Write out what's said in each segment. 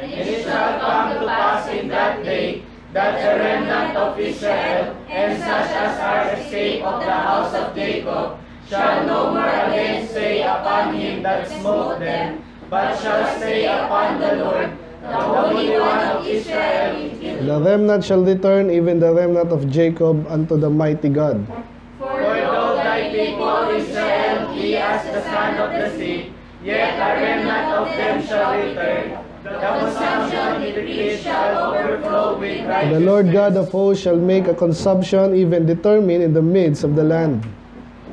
And it shall come to pass in that day that the remnant of Israel and such as are escaped of the house of Jacob shall no more again say upon him that smote them, but shall say upon the Lord, the Holy One of Israel. The remnant shall return, even the remnant of Jacob, unto the mighty God. For though thy people Israel be as the sand of the sea, yet a remnant of them shall return. The consumption it shall overflow with righteousness. The Lord God of hosts shall make a consumption even determined in the midst of the land.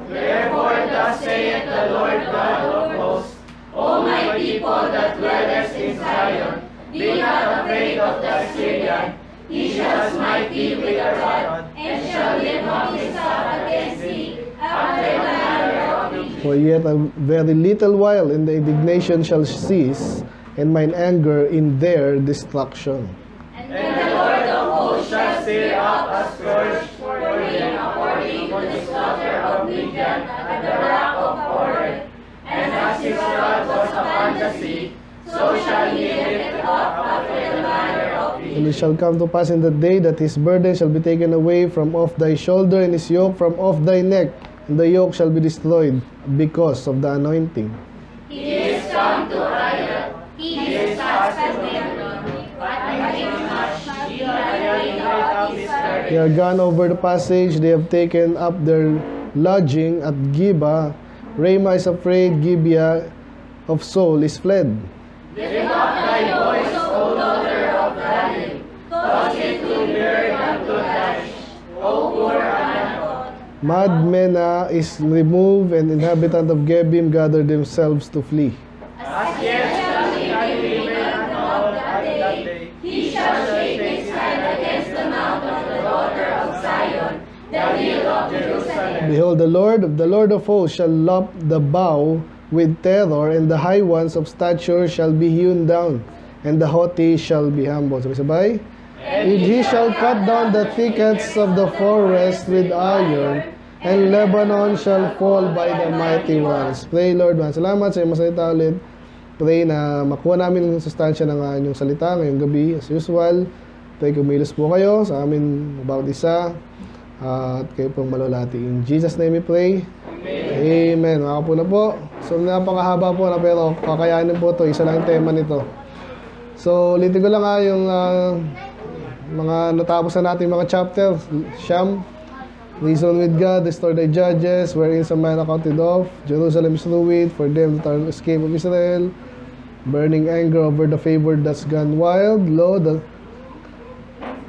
Therefore thus saith the Lord God of hosts, O my people that dwellest in Zion, be not afraid of the Assyrian, he shall smite thee with a rod, and shall lift up his staff against thee, after the manner of Egypt. For yet a very little while, and the indignation shall cease, and mine anger in their destruction. And the Lord of hosts shall stir up a scourge for him according to the slaughter of Midian at the rock of Horeb. And as his rod was upon the sea, so shall he lift up after the manner of Egypt. And it shall come to pass in the day that his burden shall be taken away from off thy shoulder, and his yoke from off thy neck, and the yoke shall be destroyed because of the anointing. He is come to riot, They are gone over the passage, they have taken up their lodging at Gibeah. Ramah is afraid, Gibeah of Saul is fled. Lift up thy voice, O daughter of cause it to burn and to dash, O poor Anatot. Madmena is removed, and inhabitants of Gebim gather themselves to flee. As Behold, the Lord, the Lord of hosts shall lop the bow with terror, and the high ones of stature shall be hewn down, and the haughty shall be humbled. Sabay-sabay? And he shall cut down the thickets of the forest with iron, and Lebanon shall fall by the mighty ones. Pray, Lord. Man. Salamat sa iyong masalita ulit. Pray na makuha namin ang sustansya ng inyong salita ngayong gabi as usual. Pray kumilos po kayo sa amin bawat isa. Ah, at kayo pong malulati. In Jesus' name we pray. Amen. Mga po na po. So, napakahaba po na pero kakayanin po to Isa lang yung tema nito. So, ulitin ko lang nga yung ah, mga natapos na natin mga chapter. Siyam. Reason with God, restore thy judges, wherein some man accounted off. Jerusalem is ruined, for them that are escape of Israel. Burning anger over the favor that's gone wild. Lo, the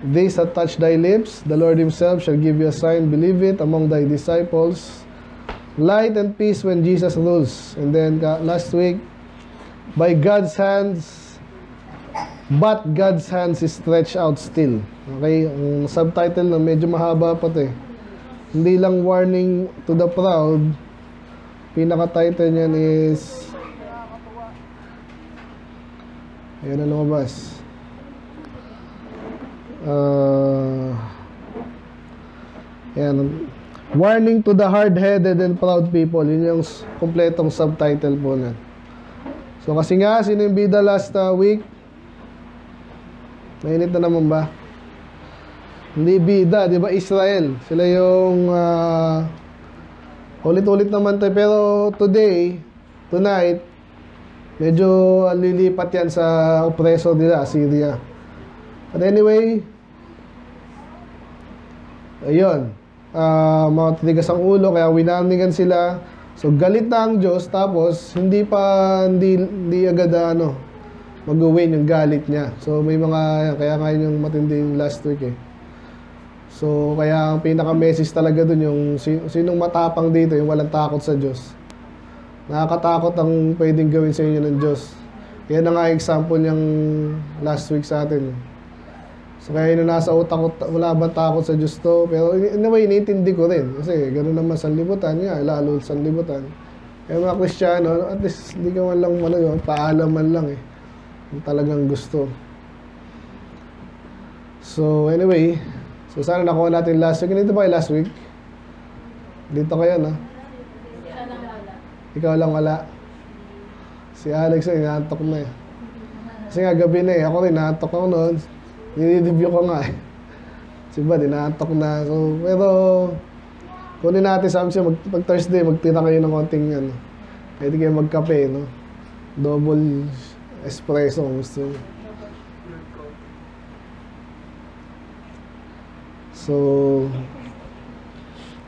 This that touch thy lips, the Lord himself shall give you a sign, believe it, among thy disciples. Light and peace when Jesus rules. And then ka- last week, by God's hands, but God's hands is stretched out still. Okay, ang subtitle na medyo mahaba pa to eh. Hindi lang warning to the proud, pinaka-title niyan is Ayan na lumabas. Uh, yan. Warning to the hard-headed and proud people. Yun yung kompletong subtitle po na. So kasi nga, sino yung bida last uh, week? Mainit na naman ba? Hindi bida, di ba? Israel. Sila yung uh, ulit-ulit naman to. Pero today, tonight, medyo lilipat yan sa oppressor nila, Syria. But anyway, ayun, ah mga tigas ang ulo, kaya winaningan sila. So galit na ang Diyos, tapos hindi pa, hindi, hindi agad ah, ano, mag-win yung galit niya. So may mga, kaya nga yun yung matinding last week eh. So kaya ang pinaka-message talaga dun yung si- sinong matapang dito, yung walang takot sa Diyos. Nakakatakot ang pwedeng gawin sa inyo ng Diyos. Yan na nga yung example niyang last week sa atin. So kaya yun na nasa utak ko, wala bang takot sa Diyos to? Pero in a way, iniintindi ko rin. Kasi gano'n naman sa libutan nga, lalo sa libutan. Kaya mga Kristiyano, at least hindi ka man lang, ano yun, paalam lang eh. Kung talagang gusto. So anyway, so sana nakuha natin last week. Dito ba kayo last week? Dito kayo, no? Ikaw lang wala. Si Alex ay inaantok na eh. Kasi nga gabi na eh. Ako rin, naantok ako noon. Nire-review ko nga eh. Kasi ba, dinaantok na. So, pero, kunin natin, sabi siya, mag, pag Thursday, magtira kayo ng konting, ano, pwede kayo magkape, no? Double espresso kung gusto niyo. So,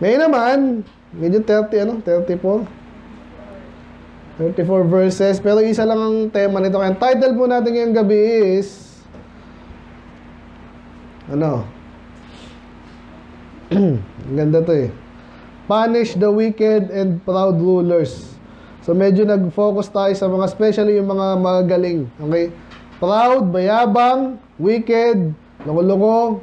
may naman, medyo 30, ano, 34. 34 verses, pero isa lang ang tema nito. Kaya title po natin ngayong gabi is, ano, ganda to eh. Punish the wicked and proud rulers. So medyo nag-focus tayo sa mga, especially yung mga magagaling. Okay? Proud, bayabang, wicked, loko-loko,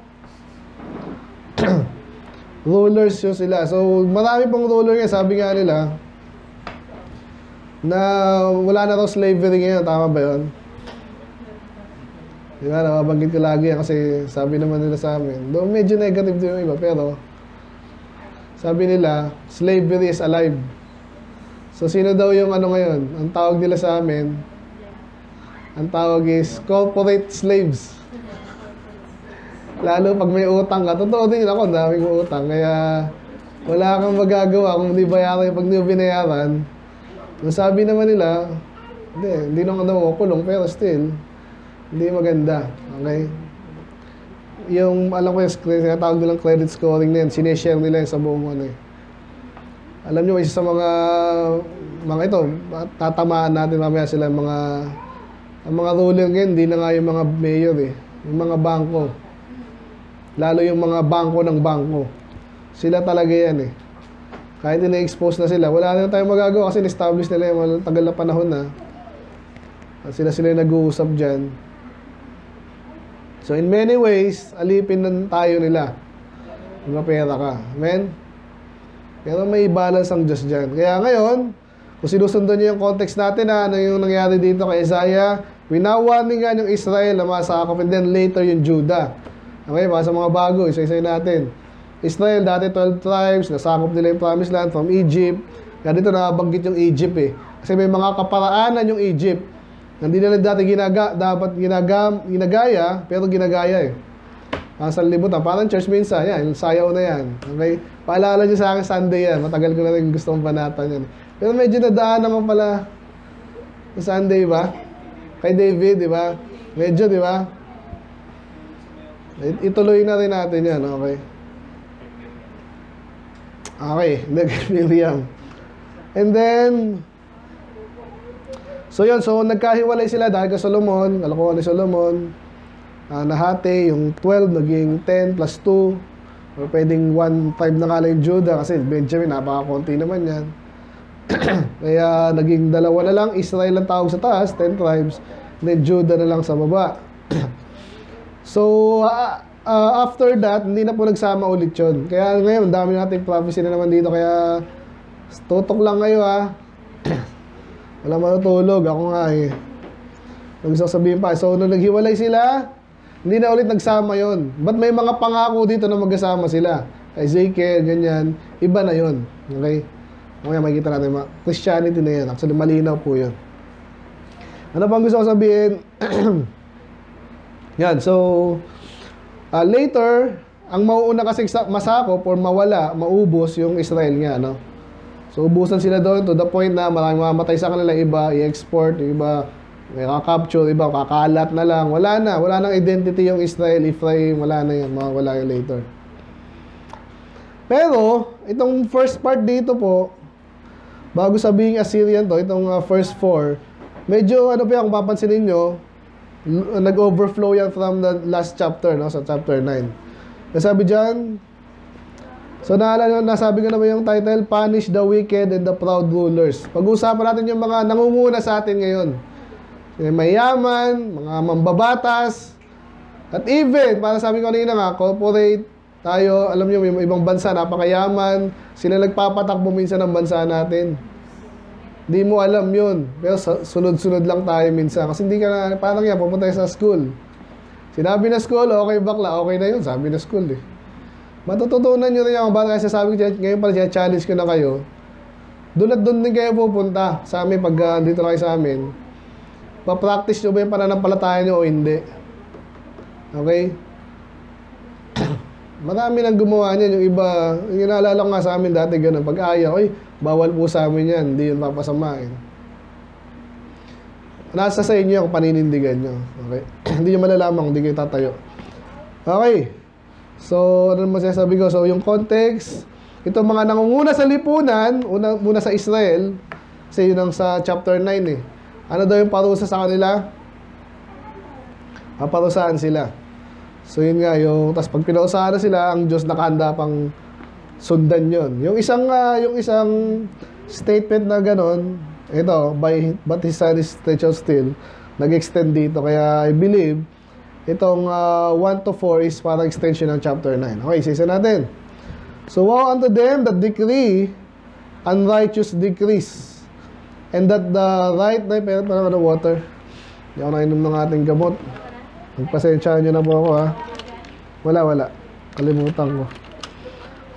rulers yun sila. So, marami pong ruler nga, sabi nga nila, na wala na raw slavery ngayon, tama ba yun? Di ba, nababanggit ko lagi yan kasi sabi naman nila sa amin. Though medyo negative din yung iba, pero sabi nila, slavery is alive. So, sino daw yung ano ngayon? Ang tawag nila sa amin, ang tawag is corporate slaves. Lalo pag may utang ka. Totoo din ako, ang daming utang. Kaya wala kang magagawa kung hindi bayaran pag hindi binayaran. Ang sabi naman nila, hindi, hindi naman daw kulong, pero still, hindi maganda. Okay? Yung, alam ko yung screen, tawag nilang credit scoring na yan, sineshare nila yun sa buong ano eh. Alam nyo, isa sa mga, mga ito, tatamaan natin mamaya sila mga, ang mga ruler ngayon, hindi na nga yung mga mayor eh, yung mga bangko. Lalo yung mga bangko ng bangko. Sila talaga yan eh. Kahit ina-expose na sila, wala na tayong magagawa kasi na-establish nila yung tagal na panahon na. At sila sila yung nag-uusap dyan. So in many ways, alipin na tayo nila. Kung pera ka. Amen? Pero may balance ang Diyos dyan. Kaya ngayon, kung sinusundan niyo yung context natin na ano yung nangyari dito kay Isaiah, winawarningan yung Israel na masakop and then later yung Judah. Okay, para mga bago, isa-isa natin. Israel, dati 12 tribes, nasakop nila yung promised land from Egypt. Kaya dito nabanggit yung Egypt eh. Kasi may mga kaparaanan yung Egypt. Hindi nila dati ginaga, dapat ginaga, ginagaya, pero ginagaya eh. Ang sanlibutan, parang church minsan, yan, sayaw na yan. Okay? Paalala niyo sa akin Sunday yan. Matagal ko na rin gustong banatan yan. Pero medyo nadaan naman pala Sunday ba? Kay David, di ba? Medyo, di ba? Ituloy na rin natin yan, okay? Okay, Miriam. And then, so yun, so nagkahiwalay sila dahil kay Solomon, kalokohan ni Solomon, uh, nahati, yung 12 naging 10 plus 2, or pwedeng 1, 5 na kala yung Judah, kasi Benjamin, napaka-konti naman yan. Kaya naging dalawa na lang, Israel ang tawag sa taas, 10 tribes, then Judah na lang sa baba. so, uh, uh, after that, hindi na po nagsama ulit yun. Kaya ngayon, dami nating prophecy na naman dito. Kaya, tutok lang kayo ha. Wala matutulog. Ako nga eh. Nag sabihin pa. So, nung naghiwalay sila, hindi na ulit nagsama yon. But may mga pangako dito na magkasama sila. Ezekiel, ganyan. Iba na yon. Okay? Mamaya makikita natin. Ma- Christianity na yan. Actually, malinaw po yun. Ano pang gusto ko sabihin? yan. So, Uh, later, ang mauuna kasi masakop or mawala, maubos yung Israel nga, no? So, ubusan sila doon to the point na maraming mamatay sa kanila, iba i-export, iba may capture iba kakalat na lang. Wala na, wala nang identity yung Israel, Ephraim, wala na yan, mawala yung later. Pero, itong first part dito po, bago sabihin Assyrian to, itong uh, first four, medyo ano pa yan, kung papansinin nyo, nag-overflow yan from the last chapter, no? Sa chapter 9. Nasabi dyan, so naalala nasabi ko naman yung title, Punish the Wicked and the Proud Rulers. Pag-uusapan natin yung mga nangunguna sa atin ngayon. Mayaman, mga mambabatas, at even, para sabi ko kanina nga, corporate, tayo, alam nyo, may ibang bansa, napakayaman, sila nagpapatakbo minsan ng bansa natin. Hindi mo alam yun. Pero sunod-sunod lang tayo minsan. Kasi hindi ka na, parang yan, pupunta sa school. Sinabi na school, okay bakla, okay na yun. Sabi na school eh. Matututunan nyo rin yung bata kasi sabi ko, ngayon pala challenge ko na kayo. Doon at doon din kayo pupunta sa amin pag uh, dito kayo sa amin. Pa-practice nyo ba yung pananampalataya nyo o hindi? Okay? Marami nang gumawa niyan. Yung iba, yung naalala ko nga sa amin dati, ganun. Pag ayaw, ay, bawal po sa amin yan. Hindi yun papasamain. Nasa sa inyo yung paninindigan nyo. Okay? Hindi nyo malalaman kung hindi kayo tatayo. Okay. So, ano naman sinasabi ko? So, yung context, ito mga nangunguna sa lipunan, una, muna sa Israel, kasi yun ang sa chapter 9 eh. Ano daw yung parusa sa kanila? Paparusahan sila. So yun nga, yung, tapos pag pinausahan na sila, ang Diyos nakahanda pang sundan yon. Yung isang, ah, yung isang statement na ganon, ito, by, but his son is nag-extend dito. Kaya I believe, itong 1 to 4 is parang extension ng chapter 9. Okay, sisa natin. So woe unto them that decree unrighteous decrees, and that the right, na, pero parang ano, water. Hindi ako nainom ng ating gamot. Magpasensyahan nyo na po ako ha. Wala, wala. Kalimutan ko.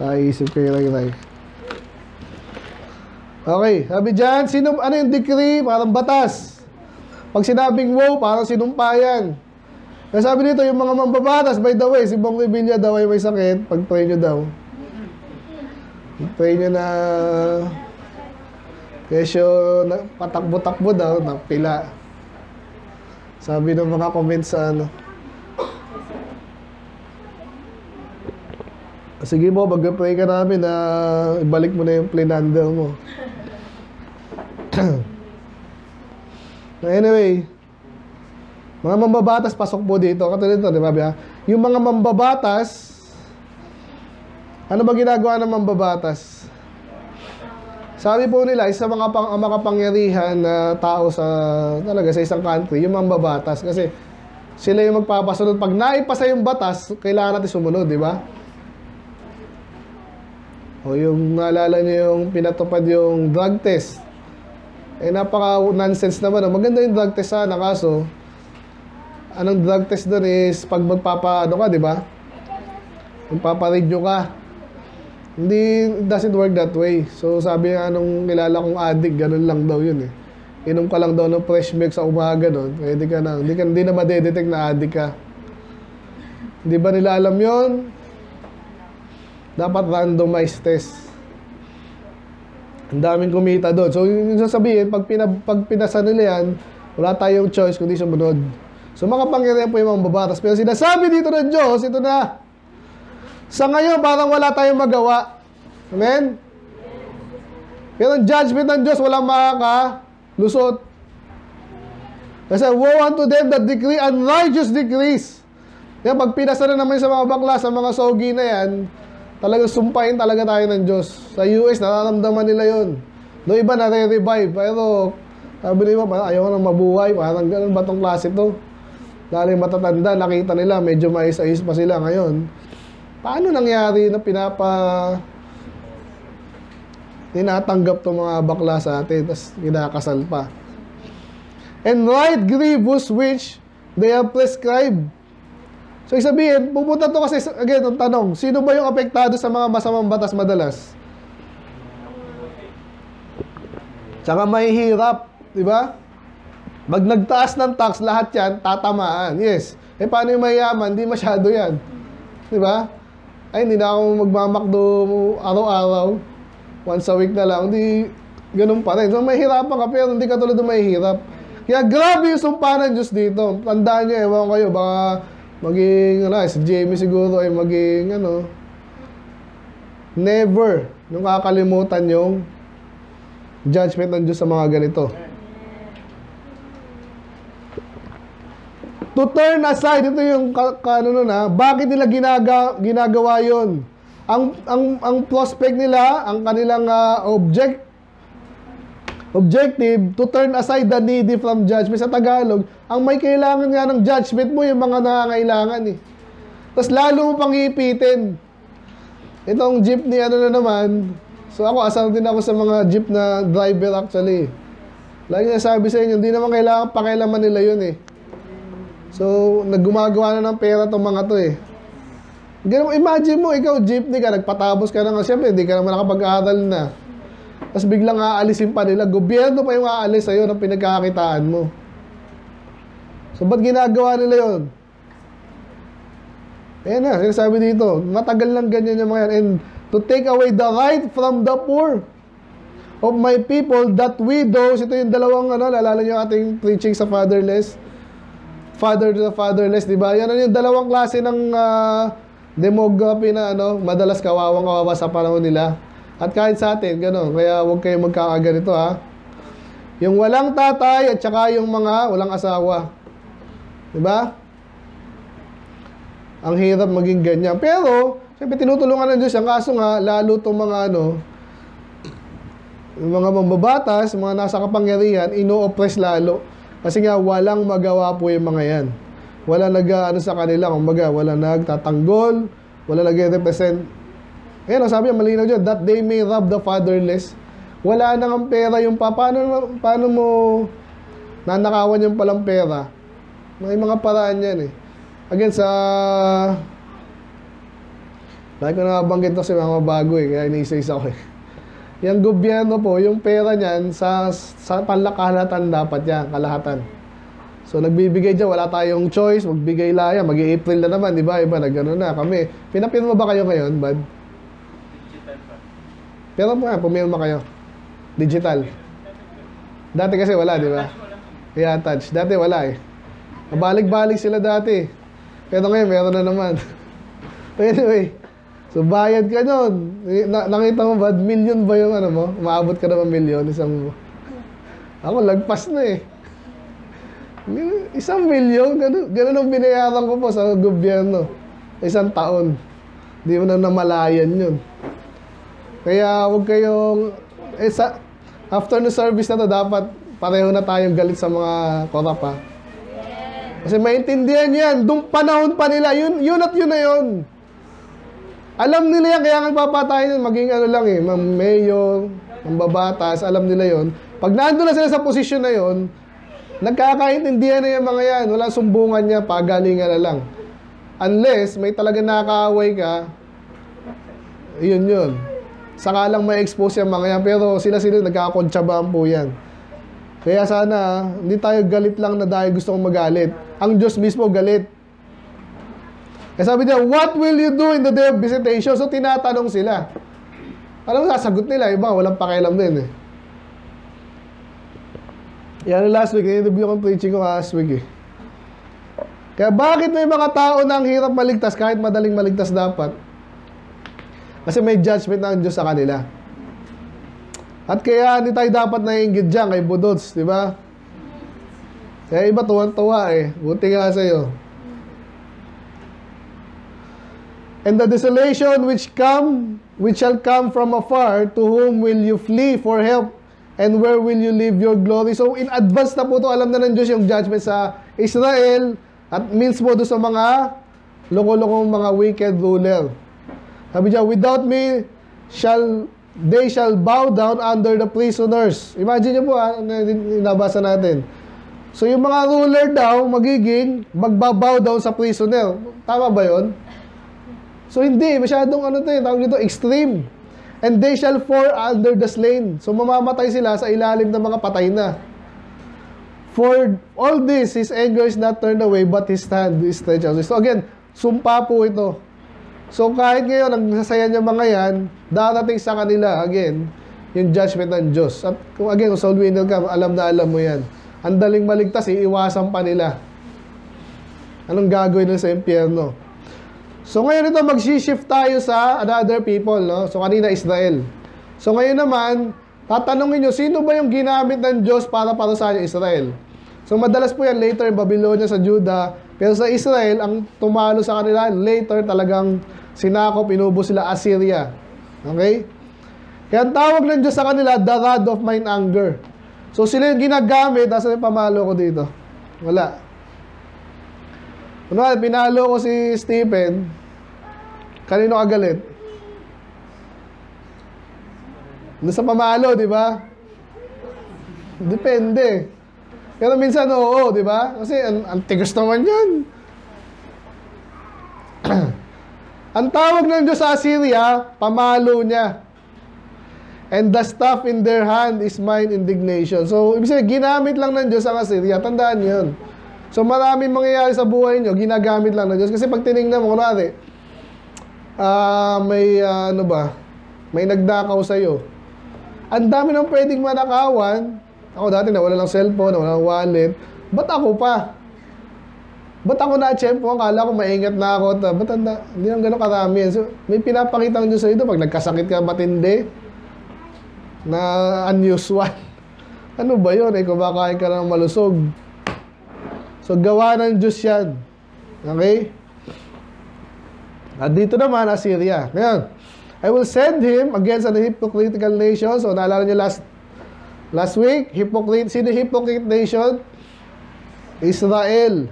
Naisip ko yung ray Okay, sabi dyan, sino, ano yung decree? Parang batas. Pag sinabing wow, parang sinumpayan. Kaya sabi dito, yung mga mambabatas, by the way, si Bong Revilla daw ay may sakit, pag-pray nyo daw. Pray nyo na kesyo na patakbo-takbo daw, napila. Sabi ng mga comments sa ano. Sige mo, mag-pray ka namin na ibalik mo na yung plain handle mo. anyway, mga mambabatas, pasok po dito. Katulad ito, di ba? Bia? Yung mga mambabatas, ano ba ginagawa ng mambabatas? Sabi po nila, isa mga pang, ang makapangyarihan na tao sa talaga sa isang country, yung mambabatas kasi sila yung magpapasunod. Pag naipasa yung batas, kailangan natin sumunod, di ba? O yung naalala niyo yung pinatupad yung drug test. Eh napaka nonsense naman. Maganda yung drug test sana kaso anong drug test doon is pag magpapa ano ka, di ba? Magpapa-radio ka. Hindi, doesn't work that way. So, sabi nga nung kilala kong addict, ganun lang daw yun eh. Inom ka lang daw ng fresh milk sa umaga doon, pwede ka na. Hindi, ka, hindi na madedetect na addict ka. Hindi ba nila alam yon? Dapat randomized test. Ang daming kumita doon. So, yung sasabihin, pag, pina, pag pinasa nila yan, wala tayong choice kundi sumunod. So, makapangyarihan po yung mga babatas. Pero sinasabi dito ng Diyos, ito na, sa ngayon, parang wala tayong magawa. Amen? Pero ang judgment ng Diyos, walang makakalusot. Kasi, woe unto them that decree unrighteous decrees. Kaya pag pinasa na naman sa mga bakla, sa mga sogi na yan, talagang sumpahin talaga tayo ng Diyos. Sa US, nararamdaman nila yon. No iba nare-revive. Pero, sabi nila, ayaw ko nang mabuhay. Parang ganun ba tong klase to? Yung matatanda, nakita nila, medyo mais-ayos pa sila ngayon. Paano nangyari na pinapa tinatanggap to mga bakla sa atin tapos kinakasal pa? And right grievous which they have prescribed. So isabihin pupunta to kasi again ang tanong sino ba yung apektado sa mga masamang batas madalas? Tsaka may di ba pag nagtaas ng tax lahat yan tatamaan yes eh paano yung mayaman hindi masyado yan di ba ay, hindi na ako magmamakdo araw-araw. Once a week na lang. Hindi, ganun pa rin. So, mahirapan ka, pero hindi ka tulad ng mahihirap. Kaya grabe yung sumpa ng Diyos dito. Tandaan niyo, ewan kayo, baka maging, ano, si Jamie siguro ay maging, ano, never nung kakalimutan yung judgment ng Diyos sa mga ganito. To turn aside ito yung ka, ka- ano ha, bakit nila ginaga, ginagawa yon ang ang ang prospect nila ang kanilang ah, object objective to turn aside the needy from judgment. Sa Tagalog ang may kailangan nga ng judgment mo yung mga nangangailangan eh. Tapos lalo mo pang iipitin. Itong jeepney ano na naman so ako asal din ako sa mga jeep na driver actually. Lagi na sabi sa inyo hindi naman kailangan pakialaman nila yun eh So, naggumagawa na ng pera tong mga to eh. Ganun, imagine mo, ikaw jeepney ka, nagpatabos ka na nga, siyempre, hindi ka naman nakapag-aaral na. Tapos biglang aalisin pa nila, gobyerno pa yung aalis sa'yo ng pinagkakakitaan mo. So, ba't ginagawa nila yon? Ayan na, sinasabi dito, matagal lang ganyan yung mga yan. And to take away the right from the poor of my people, that widows, ito yung dalawang, ano, lalala nyo ating preaching sa fatherless, father to the fatherless, di ba? Yan yung dalawang klase ng ah, demography na, ano, madalas kawawang kawawa sa panahon nila. At kahit sa atin, gano'n. Kaya huwag kayong magkakaganito, ha? Yung walang tatay at saka yung mga walang asawa. Di ba? Ang hirap maging ganyan. Pero, siyempre tinutulungan ng Diyos. Ang kaso nga, lalo itong mga ano, yung mga mambabatas, mga nasa kapangyarihan, ino-oppress lalo. Kasi nga, walang magawa po yung mga yan. Wala nag, ano sa kanila, kumbaga, wala nagtatanggol, wala nag-represent. Ayan, ang sabi niya, malinaw dyan, that they may rob the fatherless. Wala nang ang pera yung pa. Paano, paano mo nanakawan yung palang pera? May mga paraan yan eh. Again, sa... Lagi ko nabanggit to sa mga bago eh, kaya iniisa-isa ko eh. Yung gobyerno po, yung pera niyan, sa, sa panlakalatan dapat yan, kalahatan. So, nagbibigay dyan, wala tayong choice, magbigay laya, mag april na naman, di ba? Iba, nagano na kami. Pinapirma ba kayo ngayon, bad? Pero po, ah, pumirma kayo. Digital. Dati kasi wala, di ba? Kaya touch. Dati wala eh. Nabalik-balik sila dati. Pero ngayon, meron na naman. anyway, so bayad ka nun. Na, nakita mo ba, million ba yung ano mo? Maabot ka na ba million? Isang... Ako, lagpas na eh. Isang milyon, ganun, ganun ang binayaran ko po sa gobyerno. Isang taon. Hindi mo na namalayan yun. Kaya huwag kayong... Eh, sa, after the service na to, dapat pareho na tayong galit sa mga korap ha. Kasi maintindihan yan. Doon panahon pa nila. Yun, yun at yun na yun. Alam nila yan. Kaya nagpapatayin yun. Maging ano lang eh. Mang mayor, mambabatas. Alam nila yon. Pag nandun na sila sa posisyon na yon, nagkakaintindihan na yung mga yan. Wala sumbungan niya. Pagalingan na lang. Unless may talaga nakakaaway ka, yun yun. Saka lang may expose yung mga yan. Pero sila-sila nagkakakontsabaan po yan. Kaya sana, hindi tayo galit lang na dahil gusto kong magalit. Ang Diyos mismo galit. Kaya sabi niya, what will you do in the day of visitation? So, tinatanong sila. Alam mo, sasagot nila. Iba, walang pakialam din eh. Yan last week, in-interview kong preaching ko last week eh. Kaya bakit may mga tao na ang hirap maligtas kahit madaling maligtas dapat? Kasi may judgment ng Diyos sa kanila. At kaya hindi tayo dapat naiingit dyan kay Budots, di ba? Kaya iba tuwan-tuwa eh. Buti nga sa'yo. And the desolation which come, which shall come from afar, to whom will you flee for help? And where will you leave your glory? So in advance na po to alam na ng Diyos yung judgment sa Israel at means po doon sa mga loko-lokong mga wicked ruler. Sabi niya, without me shall they shall bow down under the prisoners. Imagine niyo po ha, nabasa natin. So yung mga ruler daw magiging magbabow down sa prisoner. Tama ba 'yon? So hindi, masyadong ano 'to, eh, tawag dito extreme. And they shall fall under the slain. So mamamatay sila sa ilalim ng mga patay na. For all this, his anger is not turned away, but his hand is stretched out. So again, sumpa po ito. So kahit ngayon, nagsasaya niya mga yan, darating sa kanila, again, yung judgment ng Diyos. At kung again, kung soul winner ka, alam na alam mo yan. Ang daling maligtas, iiwasan pa nila. Anong gagawin nila sa impyerno? So ngayon ito, mag-shift tayo sa another people, no? So kanina Israel. So ngayon naman, tatanungin nyo, sino ba yung ginamit ng Diyos para parusahan yung Israel? So madalas po yan later Babylonia sa Judah, pero sa Israel, ang tumalo sa kanila, later talagang sinakop, inubo sila Assyria. Okay? Kaya ang tawag ng Diyos sa kanila, the rod of mine anger. So sila yung ginagamit, nasa yung pamalo ko dito? Wala. Kunwari, pinalo ko si Stephen, kanino ka galit? Doon pamalo, di ba? Depende. Pero minsan, oo, di ba? Kasi ang, ang tigas naman yan. ang tawag ng Diyos sa Assyria, pamalo niya. And the staff in their hand is mine indignation. So, ibig sabihin, ginamit lang ng Diyos ang Assyria. Tandaan yun. So maraming mangyayari sa buhay nyo, ginagamit lang ng Diyos. Kasi pag tinignan mo, kunwari, ah may ah, ano ba, may nagdakaw sa'yo. Ang dami nang pwedeng manakawan. Ako dati nawala ng cellphone, nawala ng wallet. Ba't ako pa? Ba't ako na-tsempo? Akala ko maingat na ako. Ta- Ba't anda? Hindi naman ganun karami. So, may pinapakita ng Diyos sa ito. Pag nagkasakit ka matindi, na unusual. Ano ba yun? Eh, kumakain ka ng malusog. So, gawa ng Diyos yan. Okay? At dito naman, Assyria. Ngayon, I will send him against an hypocritical nation. So, naalala niyo last last week, hypocrite, sino hypocrite nation? Israel.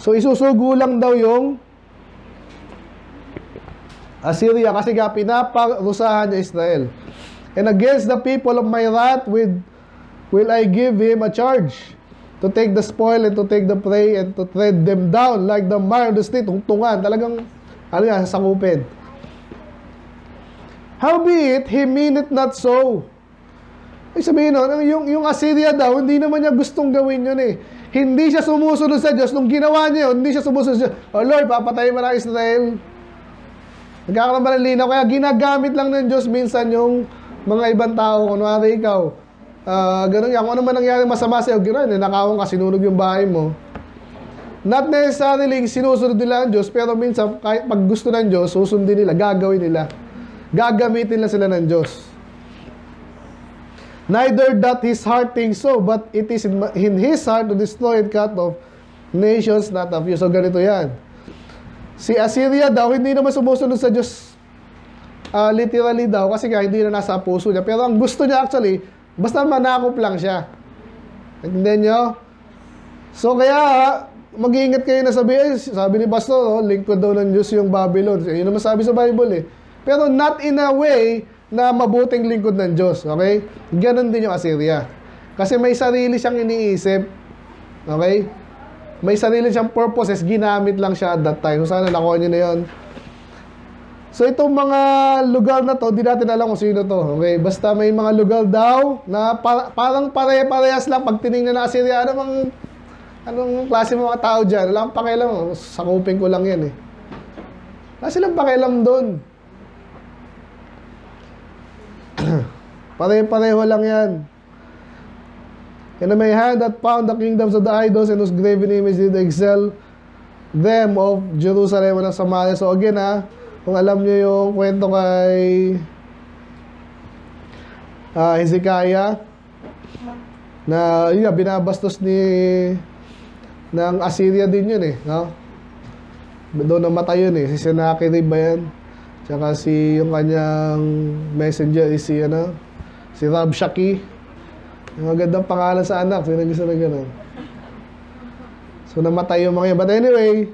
So, isusugo lang daw yung Assyria kasi nga pinaparusahan niya Israel. And against the people of my wrath with will I give him a charge to take the spoil and to take the prey and to tread them down like the mire of the street. Tungtungan. Talagang, ano yan, sakupin. Howbeit, he mean it not so. Ay sabihin nun, yung, yung Assyria daw, hindi naman niya gustong gawin yun eh. Hindi siya sumusunod sa Diyos. Nung ginawa niya yun, hindi siya sumusunod sa Diyos. Oh Lord, papatayin mo na Israel. Nagkakaroon ba ng linaw? Kaya ginagamit lang ng Diyos minsan yung mga ibang tao. Kunwari ikaw, ah ganun yan. Kung ano man nangyari masama sa'yo, gano'n, nakawang ka, sinunog yung bahay mo. Not necessarily sinusunod nila ang Diyos, pero minsan, kahit pag gusto ng Diyos, susundin nila, gagawin nila. Gagamitin nila sila ng Diyos. Neither that his heart think so, but it is in, his heart to destroy and cut off nations not of you. So ganito yan. Si Assyria daw, hindi naman sumusunod sa Diyos ah, literally daw, kasi nga hindi na nasa puso niya. Pero ang gusto niya actually, basta manakop lang siya. Naintindihan niyo? So kaya, mag-iingat kayo na sabi, eh, sabi ni Pastor, oh, lingkod daw ng Diyos yung Babylon. Yun naman sabi sa Bible eh. Pero not in a way na mabuting lingkod ng Diyos. Okay? Ganon din yung Assyria. Kasi may sarili siyang iniisip. Okay? May sarili siyang purposes, ginamit lang siya at that time. Sana nakuha niyo na yun. So itong mga lugar na to, di natin alam kung sino to. Okay? Basta may mga lugar daw na pa- parang pare-parehas lang pag tinignan na Assyria. Ano bang, anong klase mga tao dyan? Wala akong pakialam. Sakupin ko lang yan eh. Wala silang pakialam doon. Pare-pareho lang yan. And may hand that found the kingdoms of the idols and whose graven image did excel them of Jerusalem and of Samaria. So again ha, kung alam nyo yung kwento kay ah, Hezekiah, na yun binabastos ni ng Assyria din yun eh. No? Doon namatay yun eh. Si Sennacherib ba yan? Tsaka si yung kanyang messenger is si ano, si Rabshakeh. Yung magandang pangalan sa anak. Sino gusto na gano'n? So, namatay yung mga yan. But anyway,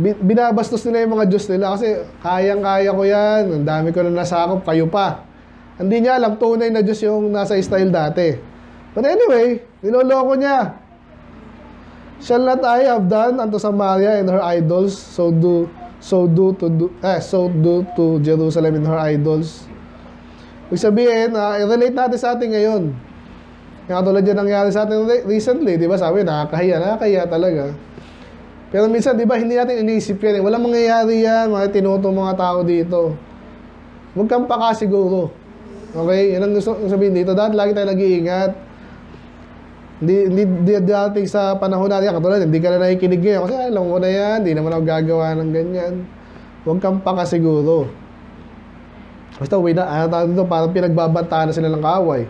bi- binabastos nila yung mga Diyos nila kasi kayang-kaya ko yan. Ang dami ko na nasakop, kayo pa. Hindi niya alam, tunay na Diyos yung nasa Israel dati. But anyway, niloloko niya. Shall not I have done unto Samaria and her idols, so do so do to do, eh, so do to Jerusalem and her idols. Ibig sabihin, uh, i-relate natin sa atin ngayon. Yung katulad yan nangyari sa atin re- recently, di ba? Sabi, nakakahiya, nakakahiya talaga. Pero minsan, di ba, hindi natin iniisip yan. Eh. Walang mangyayari yan, mga tinuto mga tao dito. Huwag kang pakasiguro. Okay? Yan ang gusto sabihin dito. Dahil lagi tayo nag-iingat. Hindi, hindi, hindi dating sa panahon natin, katulad, hindi ka na nakikinig ngayon. Kasi alam ko na yan, hindi naman ako gagawa ng ganyan. Huwag kang pakasiguro. Basta uwi na, ano tawag dito, parang pinagbabantaan na sila ng kaaway.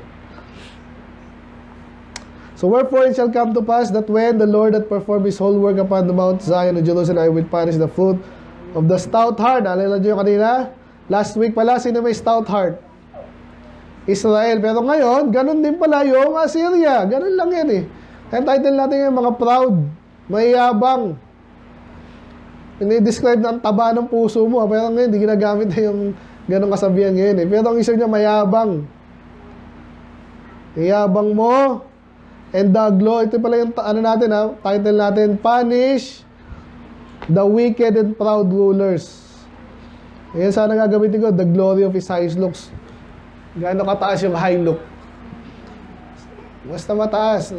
So wherefore it shall come to pass that when the Lord hath performed his whole work upon the Mount Zion and Jerusalem, I will punish the fruit of the stout heart. Alala nyo yung kanina? Last week pala, sino may stout heart? Israel. Pero ngayon, ganun din pala yung Assyria. Ganun lang yan eh. Kaya natin yung mga proud, mayabang. Ini-describe ang taba ng puso mo. ah. Pero ngayon, hindi ginagamit na yung ganong kasabihan ngayon eh. Pero ang isa niya, mayabang. Iyabang mo. And glory, ito pala yung ano natin ha, title natin, Punish the wicked and proud rulers. Ayan sana gagamitin ko, the glory of his high looks. Gaano kataas yung high look? Basta mataas.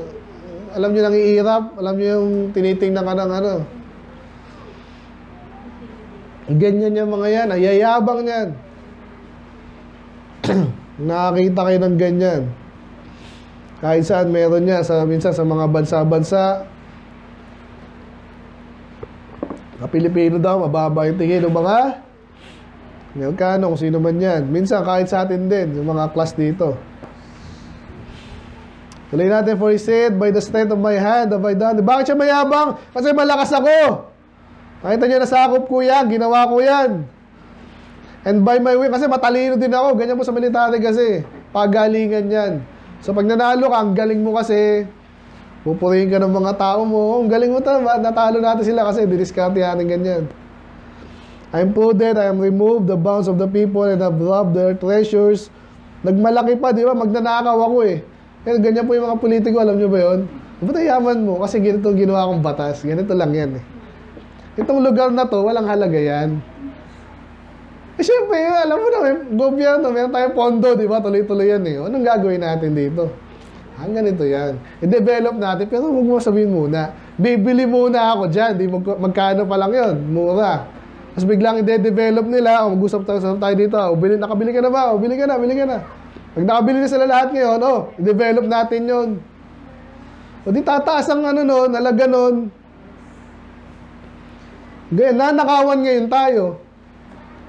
alam nyo nang iirap, alam nyo yung tinitingnan ka ng ano. Ganyan yung mga yan, ayayabang yan. Nakakita kayo ng ganyan. Kahit saan meron niya, sa, minsan sa mga bansa-bansa, mga Pilipino daw, mababa yung tingin ng mga Amerikano, kung sino man yan. Minsan kahit sa atin din, yung mga class dito. Tuloy natin, for he said, by the strength of my hand have I done. Bakit siya mayabang? Kasi malakas ako. Nakita niyo, nasakop ko yan, ginawa ko yan. And by my way, kasi matalino din ako. Ganyan po sa military kasi. Pagalingan yan. So pag nanalo ka, ang galing mo kasi, pupurihin ka ng mga tao mo, "Oh, ang galing mo ta, natalo natin sila kasi diniskarte natin ganyan. I am prudent, I am removed the bounds of the people and have robbed their treasures. Nagmalaki pa, di ba? Magnanakaw ako eh. Kaya ganyan po yung mga politiko, alam nyo ba yun? Ba't ang yaman mo? Kasi ganito ang ginawa kong batas. Ganito lang yan eh. Itong lugar na to, walang halaga yan. Eh, syempre, alam mo na, may gobyerno, meron tayong pondo, di ba? Tuloy-tuloy yan eh. Anong gagawin natin dito? Ah, ganito yan. I-develop natin, pero huwag mo sabihin muna. Bibili muna ako dyan, di mag magkano pa lang yun, mura. Tapos biglang i-develop nila, o mag-usap tayo, usap dito, o bili, nakabili ka na ba? O bili ka na, bili ka na. Pag nakabili na sila lahat ngayon, oh, i-develop natin yon. O di tataas ang ano nun, nalaga nun. Ganyan, nanakawan ngayon tayo.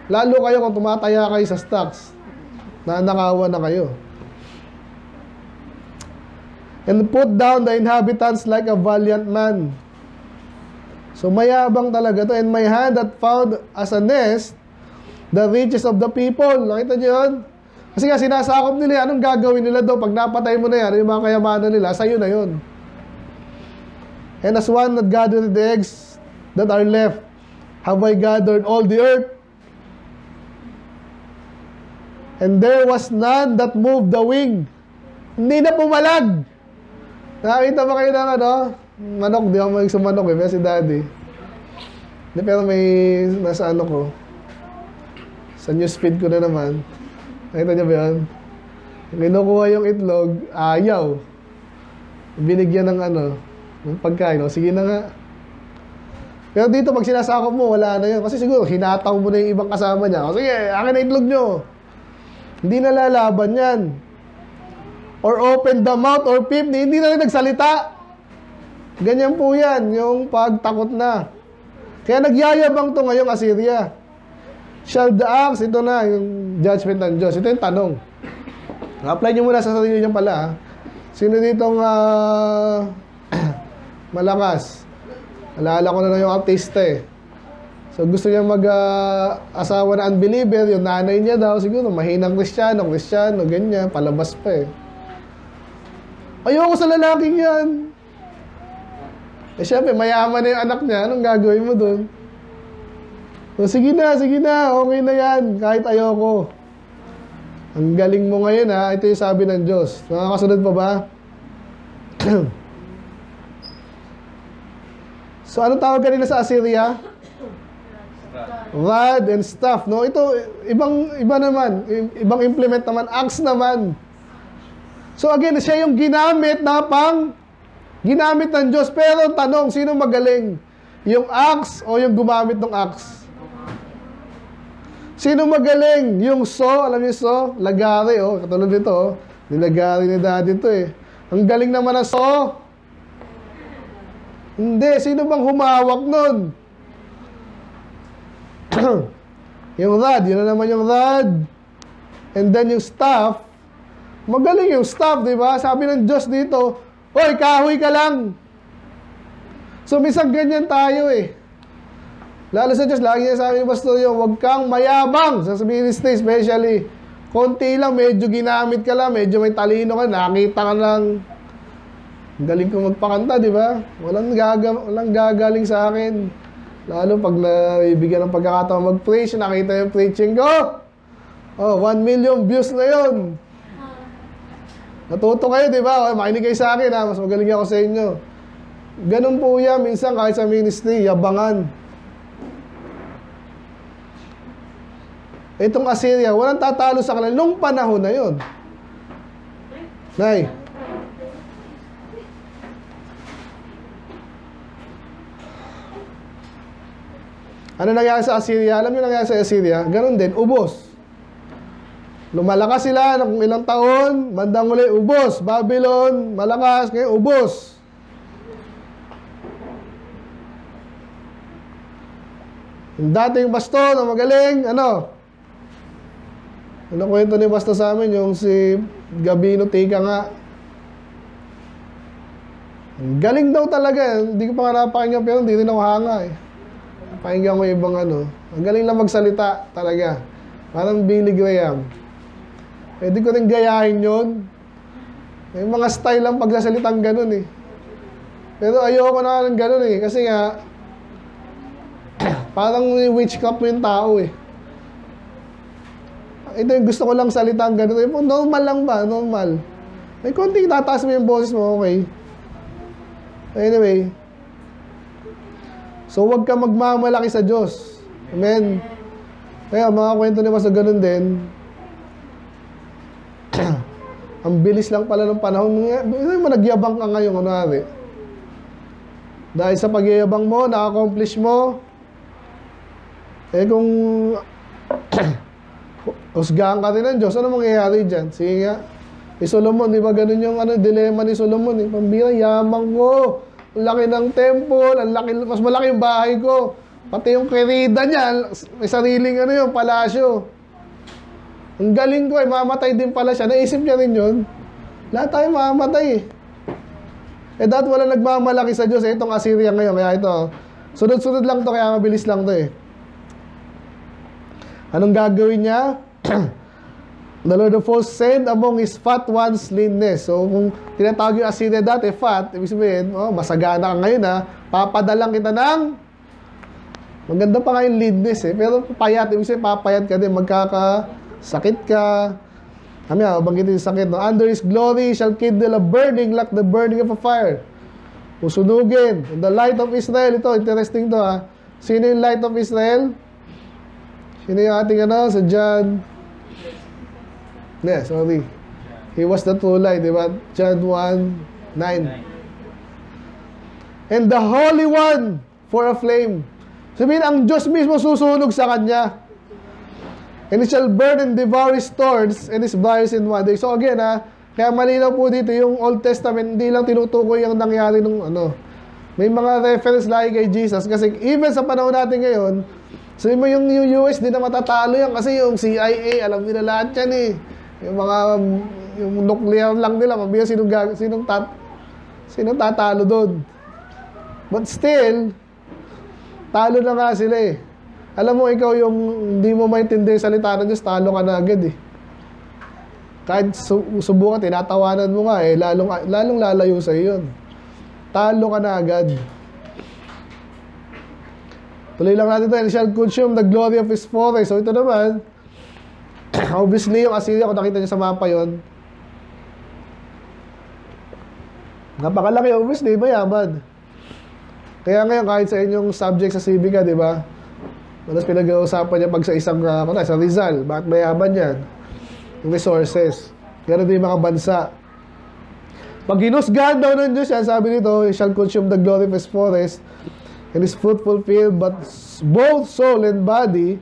Lalo kayo kung tumataya kayo sa stocks. Nanakawan na kayo. And put down the inhabitants like a valiant man. So mayabang talaga to. And my hand that found as a nest the riches of the people. Nakita niyo yun? Kasi nga sinasakop nila. Anong gagawin nila doon? Pag napatay mo na yan, yung mga kayamanan nila, sa'yo na yun. And as one that gathered the eggs that are left, have I gathered all the earth. And there was none that moved the wing. Hindi na pumalag. Nakakita ba kayo ng ano? Manok, di ako mag manok eh, pero si daddy. Hindi, pero may nasa ano ko. Sa newsfeed ko na naman. Nakita niyo ba yun? Kinukuha yung itlog, ayaw. Binigyan ng ano, ng pagkain. O, sige na nga. Pero dito, pag sinasakop mo, wala na yun. Kasi siguro, hinataw mo na yung ibang kasama niya. O, sige, akin na itlog nyo. Hindi na lalaban yan. Or open the mouth or peep, hindi na rin nagsalita. Ganyan po yan, yung pagtakot na. Kaya nagyayabang to ngayong Assyria. Shall the axe, ito na, yung judgment ng Diyos. Ito yung tanong. Apply nyo muna sa sarili nyo pala. ha? Sino ditong ah, malakas? Alala ko na lang yung artista eh. So gusto niya mag-asawa na unbeliever, yung nanay niya daw, siguro mahinang kristyano, kristyano, ganyan, palabas pa eh. Ayoko sa lalaking yan. Eh syempre, mayaman na yung anak niya, anong gagawin mo doon? So, sige na, sige na, okay na yan, kahit ayoko. Ang galing mo ngayon ha, ito yung sabi ng Diyos. Nakakasunod pa ba? so, anong tawag kanina sa Assyria? Rod and staff, no? Ito, ibang, iba naman, ibang implement naman, axe naman. So again, siya yung ginamit na pang, ginamit ng Diyos. Pero tanong, sino magaling? Yung axe o yung gumamit ng axe? Sino magaling? Yung so, alam niyo so? Lagari, oh. Katulad nito, oh. Nilagari ni daddy to eh. Ang galing naman ng so. Hindi, sino bang humawak nun? yung rod, yun na naman yung rod. And then yung staff, magaling yung staff, di ba? Sabi ng Diyos dito, Hoy, kahoy ka lang. So, minsan ganyan tayo eh. Lalo sa Diyos, lagi niya sabi ni Pastor yung, huwag kang mayabang sa ministry especially. Konti lang, medyo ginamit ka lang, medyo may talino ka, nakita ka lang. Ang galing ko magpakanta, di ba? Walang, gaga, walang gagaling sa akin. Lalo pag nabibigyan ng pagkakataon mag-preach, nakita yung preaching ko. Oh, 1 million views na yon. Natuto kayo, di ba? Makinig kayo sa akin, ha? Mas magaling ako sa inyo. Ganun po yan. Minsan, kahit sa ministry, yabangan. Itong Assyria, walang tatalo sa kanila nung panahon na yon. Nay. Ano nangyari sa Assyria? Alam niyo nangyari sa Assyria? Ganun din, ubos. Lumalakas sila ng ilang taon, bandang uli, ubos. Babylon, malakas, ngayon ubos. Yung dating basto na magaling, ano? Ano kwento ni Basto sa amin? Yung si Gabino Tika nga. Galing daw talaga. Hindi ko pa nga napakinggan pero hindi rin ako hanga eh. Pakinggan ko ibang ano. Ang galing lang magsalita talaga. Parang Billy Graham. Pwede ko rin gayahin yun. May mga style lang pagkasalitang ganun eh. Pero ayoko na ng ganun eh. Kasi nga, parang witchcraft mo yung tao eh. Ito yung gusto ko lang salitang ganun. Eh, Normal lang ba? Normal. May konting tataas mo yung boses mo, okay. Anyway. So, huwag ka magmamalaki sa Diyos. Amen. Kaya, mga kwento ni Pastor ganun din. Ang bilis lang pala ng panahon. Hindi mo nagyabang ka ngayon, kunwari. Dahil sa pagyayabang mo, na-accomplish mo, eh kung husgahan ka rin ng Diyos, ano mangyayari dyan? Sige nga. Ni Solomon, di ba ganun yung ano, dilema ni Solomon? Eh? Pambira, yaman ko. Ang laki ng temple, ang laki, mas malaki yung bahay ko. Pati yung kerida niya, may sariling ano yung palasyo. Ang galing ko eh, mamatay din pala siya. Naisip niya rin yun. Lahat tayo mamamatay eh. Eh dahil wala nagmamalaki sa Diyos, eh, itong Assyria ngayon, kaya ito, sunod-sunod lang to, kaya mabilis lang to eh. Anong gagawin niya? The Lord of hosts send among his fat ones leanness. So, kung tinatawag yung Assyria dati, fat, ibig sabihin, oh, masagana ka ngayon ha, papadalang kita ng maganda pa nga yung leanness eh. Pero payat, ibig sabihin, papayat ka din, magkakasakit ka. Kami ha, banggitin yung sakit. No? Under his glory shall kindle a burning like the burning of a fire. Usunugin. The light of Israel. Ito, interesting to ha. Sino yung light of Israel? Sino yung ating ano, sa John? Ne, sorry. He was the true light, di ba? John 1, 9. And the Holy One for a flame. Sabihin, ang Diyos mismo susunog sa Kanya. And it shall burn and devour his thorns and his briars in one day. So again, ha, kaya malinaw po dito yung Old Testament, hindi lang tinutukoy yung nangyari nung ano. May mga reference lagi kay Jesus. Kasi even sa panahon natin ngayon, sabi mo yung, US, di na matatalo yan. Kasi yung CIA, alam nila lahat yan eh. Yung mga, yung nuclear lang nila, mabiya sinong, sinong, tat, sinong tatalo doon. But still, talo na nga sila eh. Alam mo, ikaw yung hindi mo maintindihan yung salita ng Diyos, talo ka na agad eh. Kahit su- subukan, tinatawanan mo nga eh, lalong, lalong lalayo sa yun. Talo ka na agad. Tuloy lang natin. And shall consume the glory of his forest. So ito naman, obviously yung Assyria, kung nakita niyo sa mapa yon napakalaki, obviously, mayaman. Kaya ngayon, kahit sa inyong subject sa Civica, di ba? Malas pinag-uusapan niya pag sa isang, uh, sa Rizal, bakit mayaman yan? Resources. Ganun din yung mga bansa. Pag ginusgahan daw ng Diyos yan, sabi nito, He shall consume the glory of His forest and His fruitful field, but both soul and body,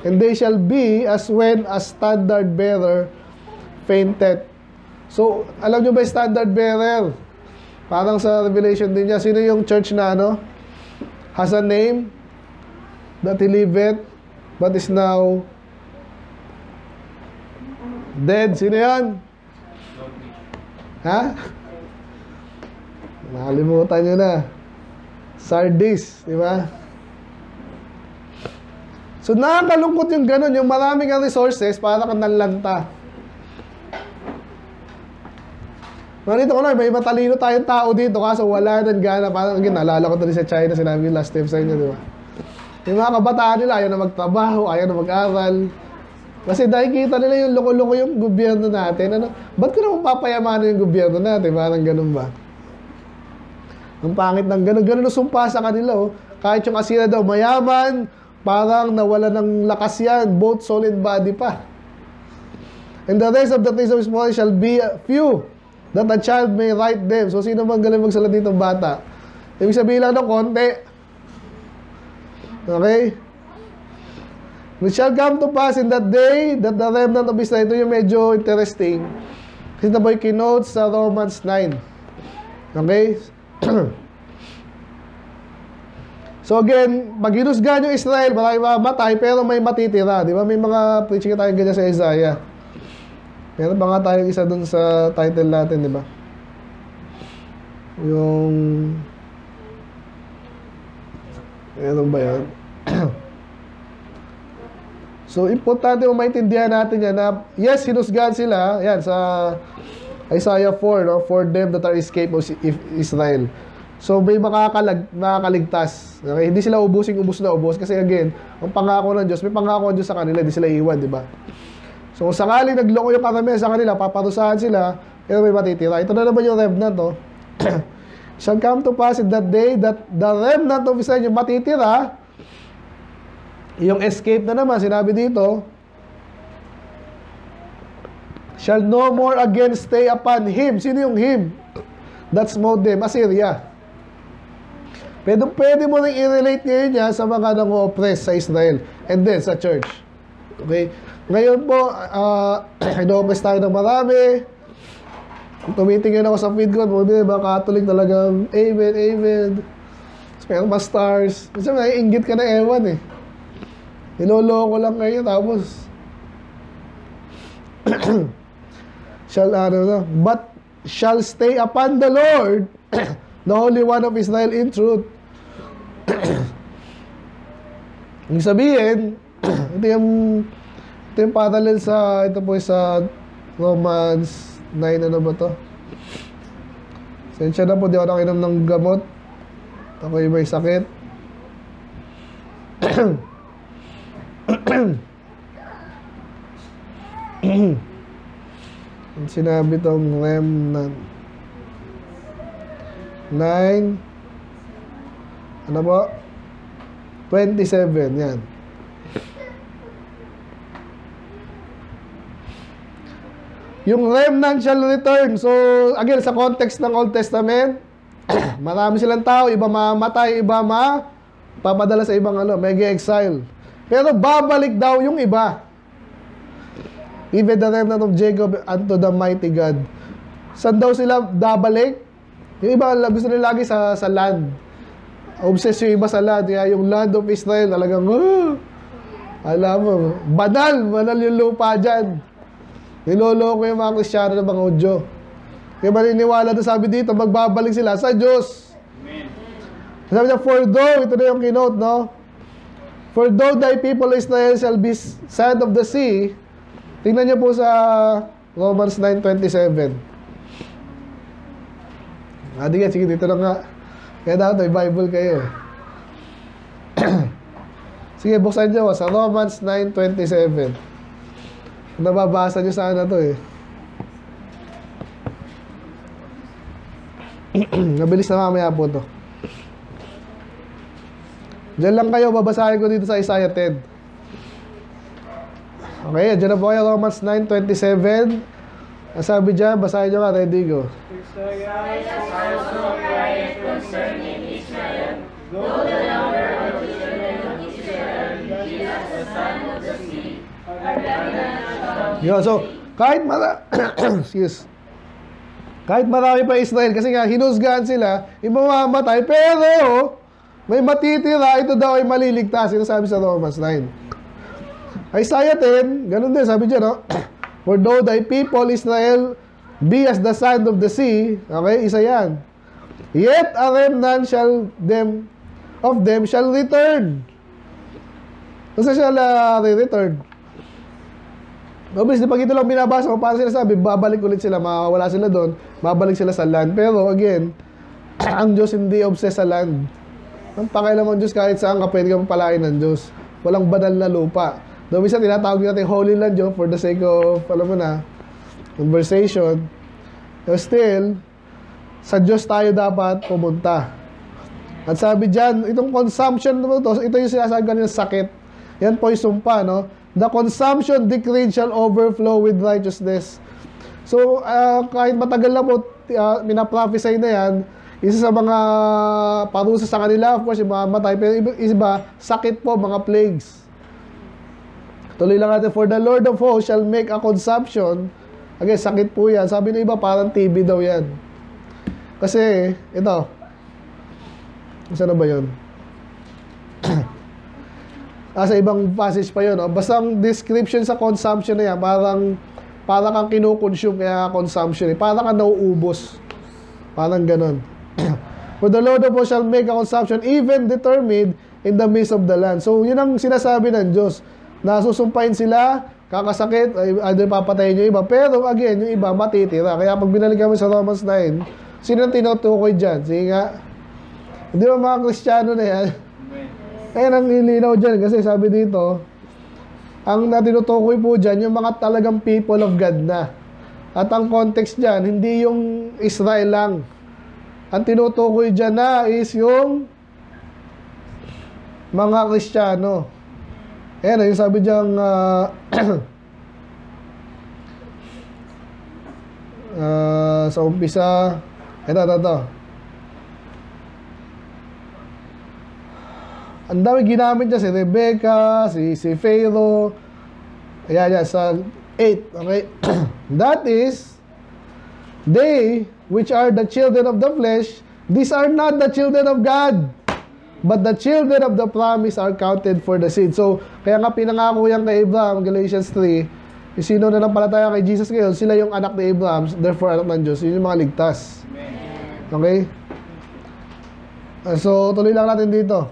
and they shall be as when a standard bearer fainted. So, alam nyo ba yung standard bearer? Parang sa Revelation din niya, sino yung church na ano? Has a name that he liveth, but is now dead. Sino yan? Ha? Nakalimutan nyo na. Sardis, di ba? So nakakalungkot yung ganun, yung maraming ang resources para kang nanlanta. Narito ko na, may matalino tayong tao dito kaso wala nang gana. Parang again, naalala ko to rin sa China, sinabi yung last time sa inyo, di ba? Yung mga kabataan nila, ayaw na magtrabaho, ayaw na mag-aral. Kasi nakikita nila yung loko-loko yung gobyerno natin. Ano? Ba't ko naman papayamanan yung gobyerno natin? Parang ganun ba? Ang pangit ng ganun. Ganun na sumpa sa kanila. Oh. Kahit yung asira daw mayaman, parang nawala ng lakas yan. Both soul and body pa. And the rest of the things of his body shall be few, that a child may write them. So, sino bang galing magsalat dito bata? Ibig sabihin lang ng konti. Okay? It shall come to pass in that day that the remnant of Israel, ito yung medyo interesting. Kasi po yung kinote sa Romans 9. Okay? so again, pag hinusgan yung Israel, marami mamatay, pero may matitira. Di ba? May mga preaching tayo ganyan sa Isaiah. Meron pa nga tayong isa dun sa title natin, di ba? Yung... Meron ba yan? So, importante mo maintindihan natin yan na, yes, hinusgahan sila, yan, sa Isaiah 4, no? For them that are escaped of Israel. So, may makakalag, makakaligtas. Okay? Hindi sila ubusing ubus na ubus. Kasi again, ang pangako ng Diyos, may pangako ng Diyos sa kanila, hindi sila iwan, di ba? So, kung sakaling nagloko yung karamihan sa kanila, paparusahan sila, pero may matitira. Ito na naman yung remnant, no? Shall come to pass in that day that the remnant of Israel, yung matitira, yung escape na naman, sinabi dito, shall no more again stay upon him. Sino yung him? That smote them, Assyria. Pwede, pwede mo rin i-relate ngayon niya sa mga nang-oppress sa Israel and then sa church. Okay? Ngayon po, uh, ino-oppress tayo ng marami. Tumitingin ako sa feed ko, mga mga Catholic talagang, amen, amen. Pero mas stars. Kasi may inggit ka na ewan eh. Niloloko lang kayo tapos shall ano na, but shall stay upon the Lord, the Holy One of Israel in truth. Ibig sabihin, ito yung ito yung parallel sa ito po sa Romans 9 ano ba to? Sensya na po, di ako nakinom ng gamot. Ako yung may sakit. Sinabi tong remnant. 9 ano po? 27, yan. Yung remnant shall return. So, again, sa context ng Old Testament, marami silang tao, iba mamatay, iba ma papadala sa ibang ano, mega exile. Pero babalik daw yung iba. Even the remnant of Jacob unto the mighty God. Saan daw sila babalik? Yung iba gusto nila lagi sa, sa land. Obsessed yung iba sa land. Kaya yung land of Israel talagang, uh, alam mo, banal, banal yung lupa dyan. Niloloko yung mga Kristyano ng mga Udyo. Kaya maniniwala na sabi dito, magbabalik sila sa Diyos. Amen. Sabi niya, for though, ito na yung kinote, no? For though thy people Israel shall be sand of the sea, tingnan niyo po sa Romans 9.27. Ah, di sige, dito na nga. Kaya dapat may Bible kayo. sige, buksan niyo sa Romans 9.27. Nababasa niyo sana to eh. Nabilis na mamaya po to. Diyan lang kayo, babasahin ko dito sa Isaiah 10. Okay, dyan na po kayo, Romans 9.27. Ang sabi dyan, basahin nyo ka, ready go. though the number of the children of Israel as the sand of the sea, a remnant of so, kahit mara... Excuse. Kahit marami pa Israel, kasi nga, hinusgahan sila, imamamatay, pero, may matitira, ito daw ay maliligtas. Ito sabi sa Romans 9. Isaiah 10, ganun din, sabi dyan, no? For though thy people, Israel, be as the sand of the sea, okay, isa yan. Yet a remnant shall them, of them shall return. Kasi shall uh, return. Obviously, pag ito lang binabasa ko, parang sila sabi, babalik ulit sila, mawawala sila doon, babalik sila sa land. Pero again, ang Diyos hindi obsessed sa land. Ang pakialam ng Diyos kahit saan ka pwede ka palain ng Diyos. Walang banal na lupa. Doon minsan tinatawag natin Holy Land yun for the sake of, alam mo na, conversation. But still, sa Diyos tayo dapat pumunta. At sabi dyan, itong consumption mo to, ito yung sinasabi kanina sakit. Yan po yung sumpa, no? The consumption decreed shall overflow with righteousness. So, uh, kahit matagal na po, uh, minaprophesy na yan, isa sa mga parusa sa kanila, of course, yung mga matay, pero iba, sakit po, mga plagues. Tuloy lang natin, for the Lord of hosts shall make a consumption. Again, sakit po yan. Sabi ng iba, parang TB daw yan. Kasi, ito. Saan na ba yun? ah, sa ibang passage pa yun. Oh. Basta ang description sa consumption na yan, parang, parang kang kinukonsume kaya consumption. Eh. Parang kang nauubos. Parang ganon. For the Lord of hosts shall make a consumption even determined in the midst of the land. So, yun ang sinasabi ng Diyos. Nasusumpain sila, kakasakit, ay- either papatayin yung iba. Pero again, yung iba matitira. Kaya pag binalik kami sa Romans 9, sino ang tinutukoy dyan? Sige nga. Hindi ba mga Kristiyano na yan? Ayan ang ilinaw dyan kasi sabi dito, ang natinutukoy po dyan, yung mga talagang people of God na. At ang context dyan, hindi yung Israel lang. Ang tinutukoy dyan na is yung mga Kristiyano. Ayan, yung sabi dyan, ah, ah, sa umpisa, ito, ito, ito. Ang dami ginamit niya, si Rebecca, si, si Pharaoh. Ayan, yan, sa 8, okay? That is, they which are the children of the flesh, these are not the children of God. But the children of the promise are counted for the seed. So, kaya nga pinangako yan kay Abraham, Galatians 3, yung sino na nampalataya kay Jesus ngayon, sila yung anak ni Abraham, therefore anak ng Diyos, yun yung mga ligtas. Okay? So, tuloy lang natin dito.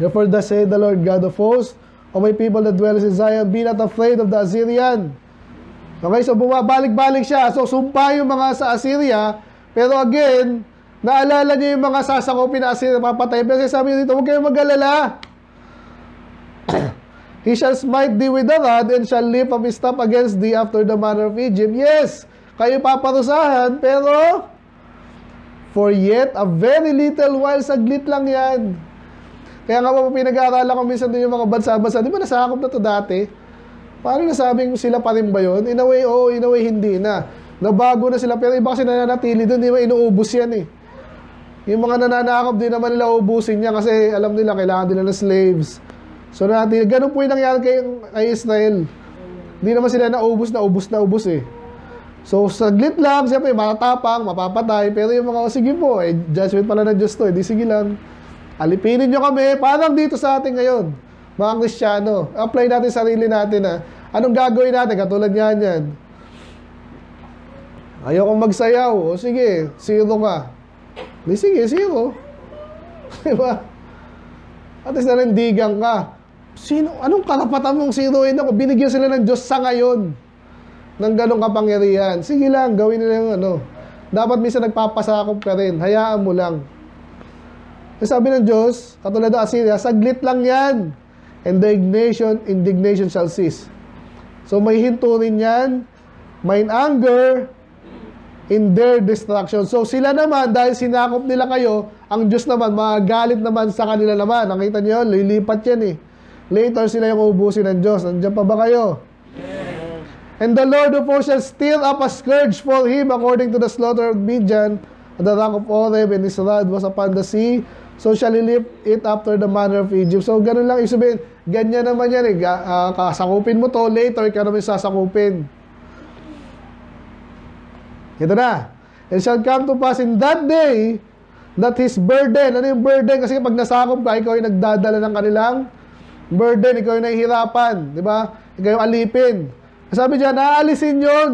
Therefore, thus saith the Lord God of hosts, O my people that dwell in Zion, be not afraid of the Assyrian. Okay, so bumabalik-balik siya. So, sumpa yung mga sa Assyria, pero again, naalala niyo yung mga sasakopin na Assyria, papatay. Pero sabi niyo dito, huwag kayong mag-alala. He shall smite thee with the rod and shall lift up his staff against thee after the manner of Egypt. Yes, kayo paparusahan, pero for yet a very little while, saglit lang yan. Kaya nga po pinag-aaralan ko minsan din yung mga bansa-bansa. Di ba nasakop na to dati? Parang nasabing sila pa rin ba yun? In a way, oo. In a way, hindi na. Nabago na sila. Pero iba kasi nananatili doon. Di ba inuubos yan eh. Yung mga nananakop, di naman nila ubusin niya kasi alam nila, kailangan nila ng slaves. So natin, ganun po yung nangyari kay, kay Israel. Hindi naman sila naubos na ubos na ubos eh. So saglit lang, siyempre matatapang, mapapatay, pero yung mga, "Oh, sige po, eh, judgment pala ng Diyos to, eh, di sige lang. Alipinin nyo kami, parang dito sa atin ngayon, mga Kristiyano. Apply natin sarili natin ha. Anong gagawin natin? Katulad nga yan. Ayokong magsayaw. O sige, zero ka. Di sige, zero. diba? At least nanindigan ka. Sino, anong karapatan mong zeroin ako? Binigyan sila ng Diyos sa ngayon ng ganong kapangyarihan. Sige lang, gawin nila yung ano. Dapat minsan nagpapasakop ka rin. Hayaan mo lang. Kasi sabi ng Diyos, katulad ng Assyria, saglit lang yan. And the indignation, indignation shall cease. So may hinto rin yan. May anger in their destruction. So sila naman, dahil sinakop nila kayo, ang Diyos naman, magalit naman sa kanila naman. Nakita niyo yun, lilipat yan eh. Later sila yung uubusin ng Diyos. Nandiyan pa ba kayo? And the Lord of hosts shall stir up a scourge for him according to the slaughter of Midian. And the rock of Oreb and his rod was upon the sea. So shall he lift it after the manner of Egypt. So ganun lang, ibig sabihin, ganyan naman yan eh. Ah, kasakupin mo to, later ka naman sasakupin. Ito na. It shall come to pass in that day that his burden, ano yung burden? Kasi pag nasakop ka, ikaw yung nagdadala ng kanilang burden, ikaw yung nahihirapan, di ba? Ikaw yung alipin. Sabi dyan, naalisin yon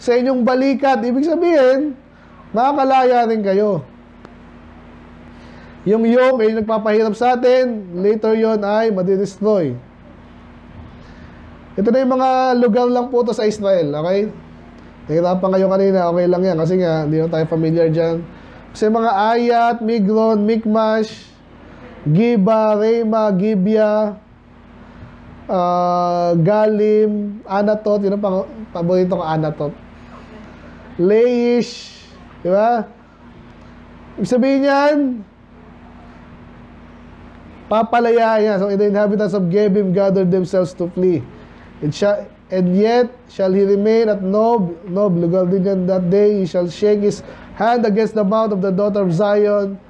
sa inyong balikat. Ibig sabihin, makakalaya rin kayo. Yung yoke ay nagpapahirap sa atin, later yon ay madidestroy. Ito na yung mga lugar lang po to sa Israel, okay? Nahirapan kayo kanina, okay lang yan kasi nga, hindi na tayo familiar dyan. Kasi mga Ayat, Migron, Mikmash, Giba, Rema, Gibya, ah, Galim, Anatot, yun ang pang- paborito ko, Anatot. Leish, di ba? Ibig sabihin yan, papalaya niya. So, the inhabitants of Gebim gathered themselves to flee. It shall, and yet shall he remain at Nob, Nob, lugar din yan that day. He shall shake his hand against the mount of the daughter of Zion,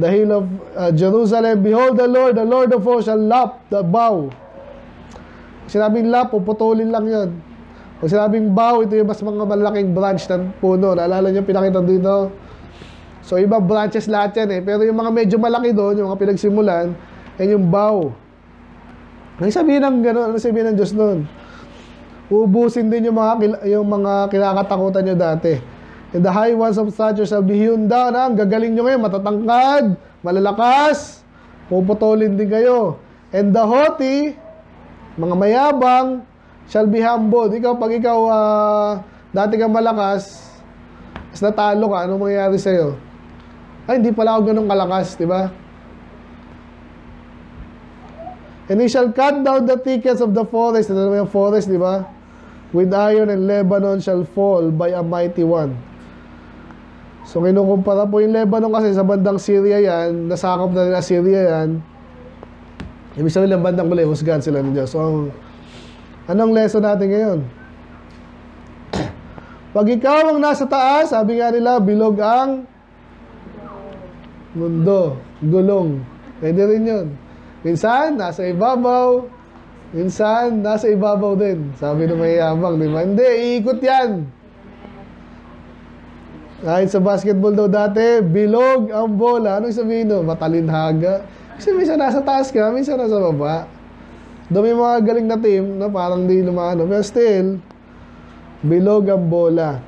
the hill of uh, Jerusalem. Behold the Lord, the Lord of hosts shall lop the bow sinabing lap, puputulin lang yon. Pag sinabing bow, ito yung mas mga malaking branch ng puno. Naalala niyo pinakita dito? So, iba branches lahat yan eh. Pero yung mga medyo malaki doon, yung mga pinagsimulan, yan yung bow. Ano sabihin ng gano'n? Ano sabihin ng Diyos doon? Ubusin din yung mga, yung mga kinakatakutan nyo dati. And the high ones of stature shall be hewn down. Ang gagaling nyo ngayon, matatangkad, malalakas, puputulin din kayo. And the haughty, mga mayabang, shall be humbled. Ikaw, pag ikaw ah, dati kang malakas, tapos natalo ka, anong mangyayari sa'yo? Ay, hindi pala ako ganun kalakas, di ba? And he shall cut down the thickets of the forest. Ito naman yung forest, di ba? With iron and Lebanon shall fall by a mighty one. So, kinukumpara po yung Lebanon kasi sa bandang Syria yan, nasakop na nila Syria yan. Ibig sabihin ng bandang huli, husgan sila ng Diyos. So, ang- anong lesson natin ngayon? Pag ikaw ang nasa taas, sabi nga nila, bilog ang mundo, gulong. Pwede rin yun. Minsan, nasa ibabaw. Minsan, nasa ibabaw din. Sabi ng mayayabang, di ba? Hindi, iikot yan. Kahit sa basketball daw dati, bilog ang bola. Anong sabihin no? Matalinhaga. Kasi minsan nasa taas ka, minsan nasa baba. Doon may mga galing na team na parang di lumano. Pero still, bilog ang bola.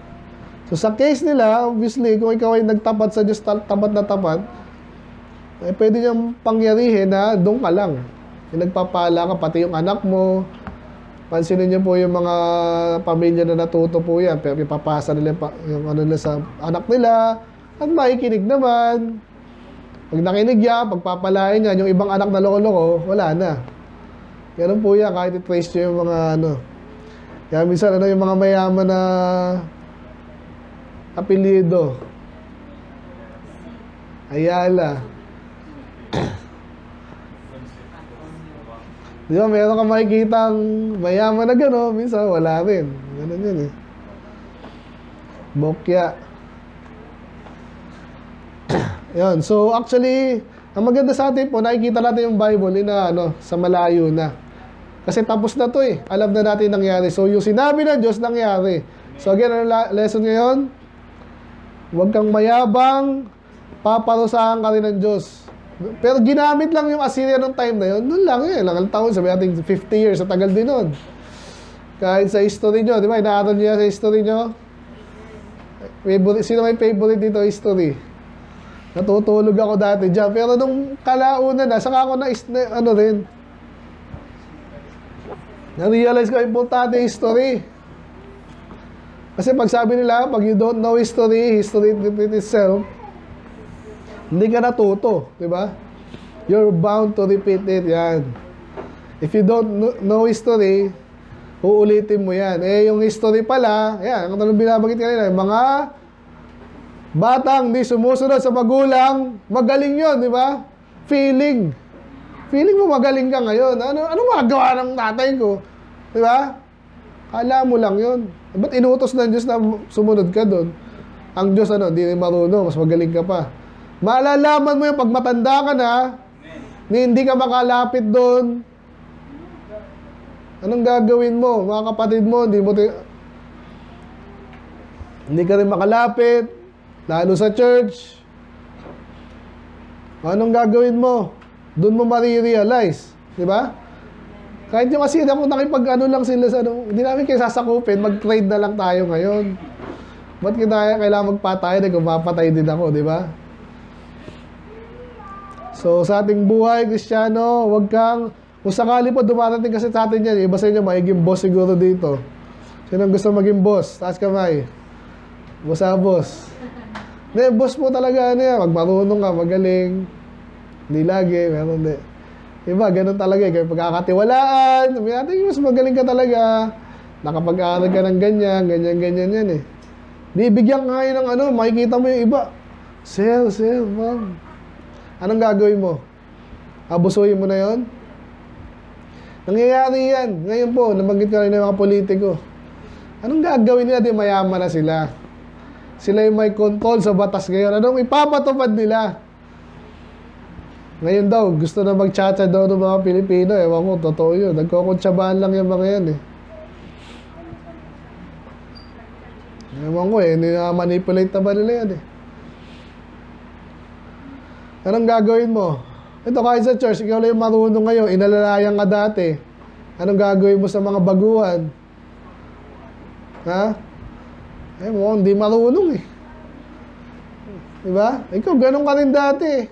So sa case nila, obviously, kung ikaw ay nagtapat sa Diyos, ta- tapat na tapat, eh, pwede niyang pangyarihin na doon ka lang. Yung nagpapala ka, pati yung anak mo. Pansinin niyo po yung mga pamilya na natuto po yan. Pero ipapasa nila yung, ano nila sa anak nila. At makikinig naman. Pag nakinig yan, pagpapalain yan, yung ibang anak na loko-loko, wala na. Ganun po yan, kahit i-trace nyo yung mga ano. Kaya minsan, ano yung mga mayaman na apelyido. Ayala. Di ba, meron ka makikita ang mayaman na gano'n, minsan wala rin. Ganun yun eh. Bokya. Yun. So, actually, ang maganda sa atin po, nakikita natin yung Bible na ano, sa malayo na. Kasi tapos na to eh. Alam na natin nangyari. So, yung sinabi ng Diyos nangyari. So, again, ano lesson ngayon? Huwag kang mayabang, paparusahan ka rin ng Diyos. Pero ginamit lang yung Assyria nung time na yun. Noon lang eh. Ilang taon, sabi natin 50 years. Sa tagal din nun. Kahit sa history nyo, di ba? Inaaral nyo sa history nyo. Favorite, sino may favorite dito history? Natutulog ako dati dyan. Pero nung kalaunan na, saka ako na, ano rin. Na-realize ko, importante history. Kasi pag sabi nila, pag you don't know history, history itself, hindi ka natuto, di ba? You're bound to repeat it, yan. If you don't kno- know history, uulitin mo yan. Eh, yung history pala, yan, ang tanong binabagit kanina, mga batang di sumusunod sa magulang, magaling yon di ba? Feeling. Feeling mo magaling ka ngayon. Ano, ano magawa ng tatay ko? Di ba? Kala mo lang yon. Ba't inutos ng Diyos na sumunod ka doon? Ang Diyos ano, di marunong, mas magaling ka pa. Malalaman mo yung pag matanda ka na, na hindi ka makalapit doon. Anong gagawin mo? Mga kapatid mo, hindi mo ti- hindi ka rin makalapit, lalo sa church. Anong gagawin mo? Doon mo marirealize. Di ba? Kahit yung kasi kung nakipag ano lang sila sa ano, hindi namin kayo sasakupin, mag-trade na lang tayo ngayon. Ba't kita kailangan magpatay na kung mapatay din ako, di ba? So, sa ating buhay, Kristiyano, huwag kang, kung sakali po dumarating kasi sa atin yan, iba sa inyo, magiging boss siguro dito. Sino ang gusto maging boss? Taas kamay. Boss ah, boss. Hindi, boss po talaga, ano yan, magmarunong ka, magaling. Hindi lagi, meron hindi. Iba, ganun talaga, eh. kaya pagkakatiwalaan, sabi natin, mas magaling ka talaga. Nakapag-aaral ka ng ganyan, ganyan, ganyan yan eh. Bibigyan ka ng ano, makikita mo yung iba. Sir, sir, ma'am. Anong gagawin mo? Abusuhin mo na yon? Nangyayari yan. Ngayon po, nabanggit ko rin ng mga politiko. Anong gagawin nila? Di mayaman na sila. Sila yung may control sa batas ngayon. Anong ipapatupad nila? Ngayon daw, gusto na mag-chacha daw ng mga Pilipino. Ewan ko, totoo yun. Nagkukuntsabahan lang yung mga yan eh. Ewan ko eh, manipulate na ba nila yan eh. Anong gagawin mo? Ito kahit sa church, ikaw lang yung marunong ngayon, inalalayan ka dati. Anong gagawin mo sa mga baguhan? Ha? Eh, mukhang di marunong eh. Diba? Ikaw, ganun ka rin dati eh.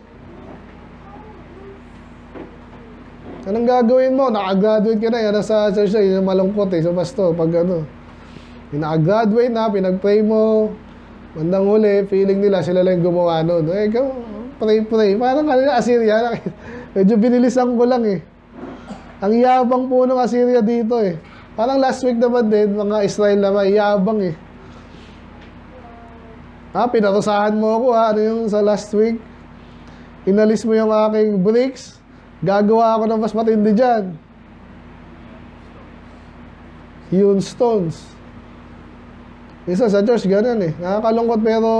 Anong gagawin mo? Nakagraduate ka na, yan sa church na, yun malungkot eh, sa pasto, pag ano. Nakagraduate na, pinag-pray mo, bandang huli, feeling nila sila lang gumawa nun. Eh, ikaw, pray, pray. Parang kanina, Assyria, medyo binilisan ko lang eh. Ang yabang po ng Assyria dito eh. Parang last week naman din, mga Israel naman, yabang eh. Ha, pinarusahan mo ako ha, ano yung sa last week? Inalis mo yung aking bricks, gagawa ako ng mas matindi dyan. Yun stones. Isa sa church, ganun eh. Nakakalungkot pero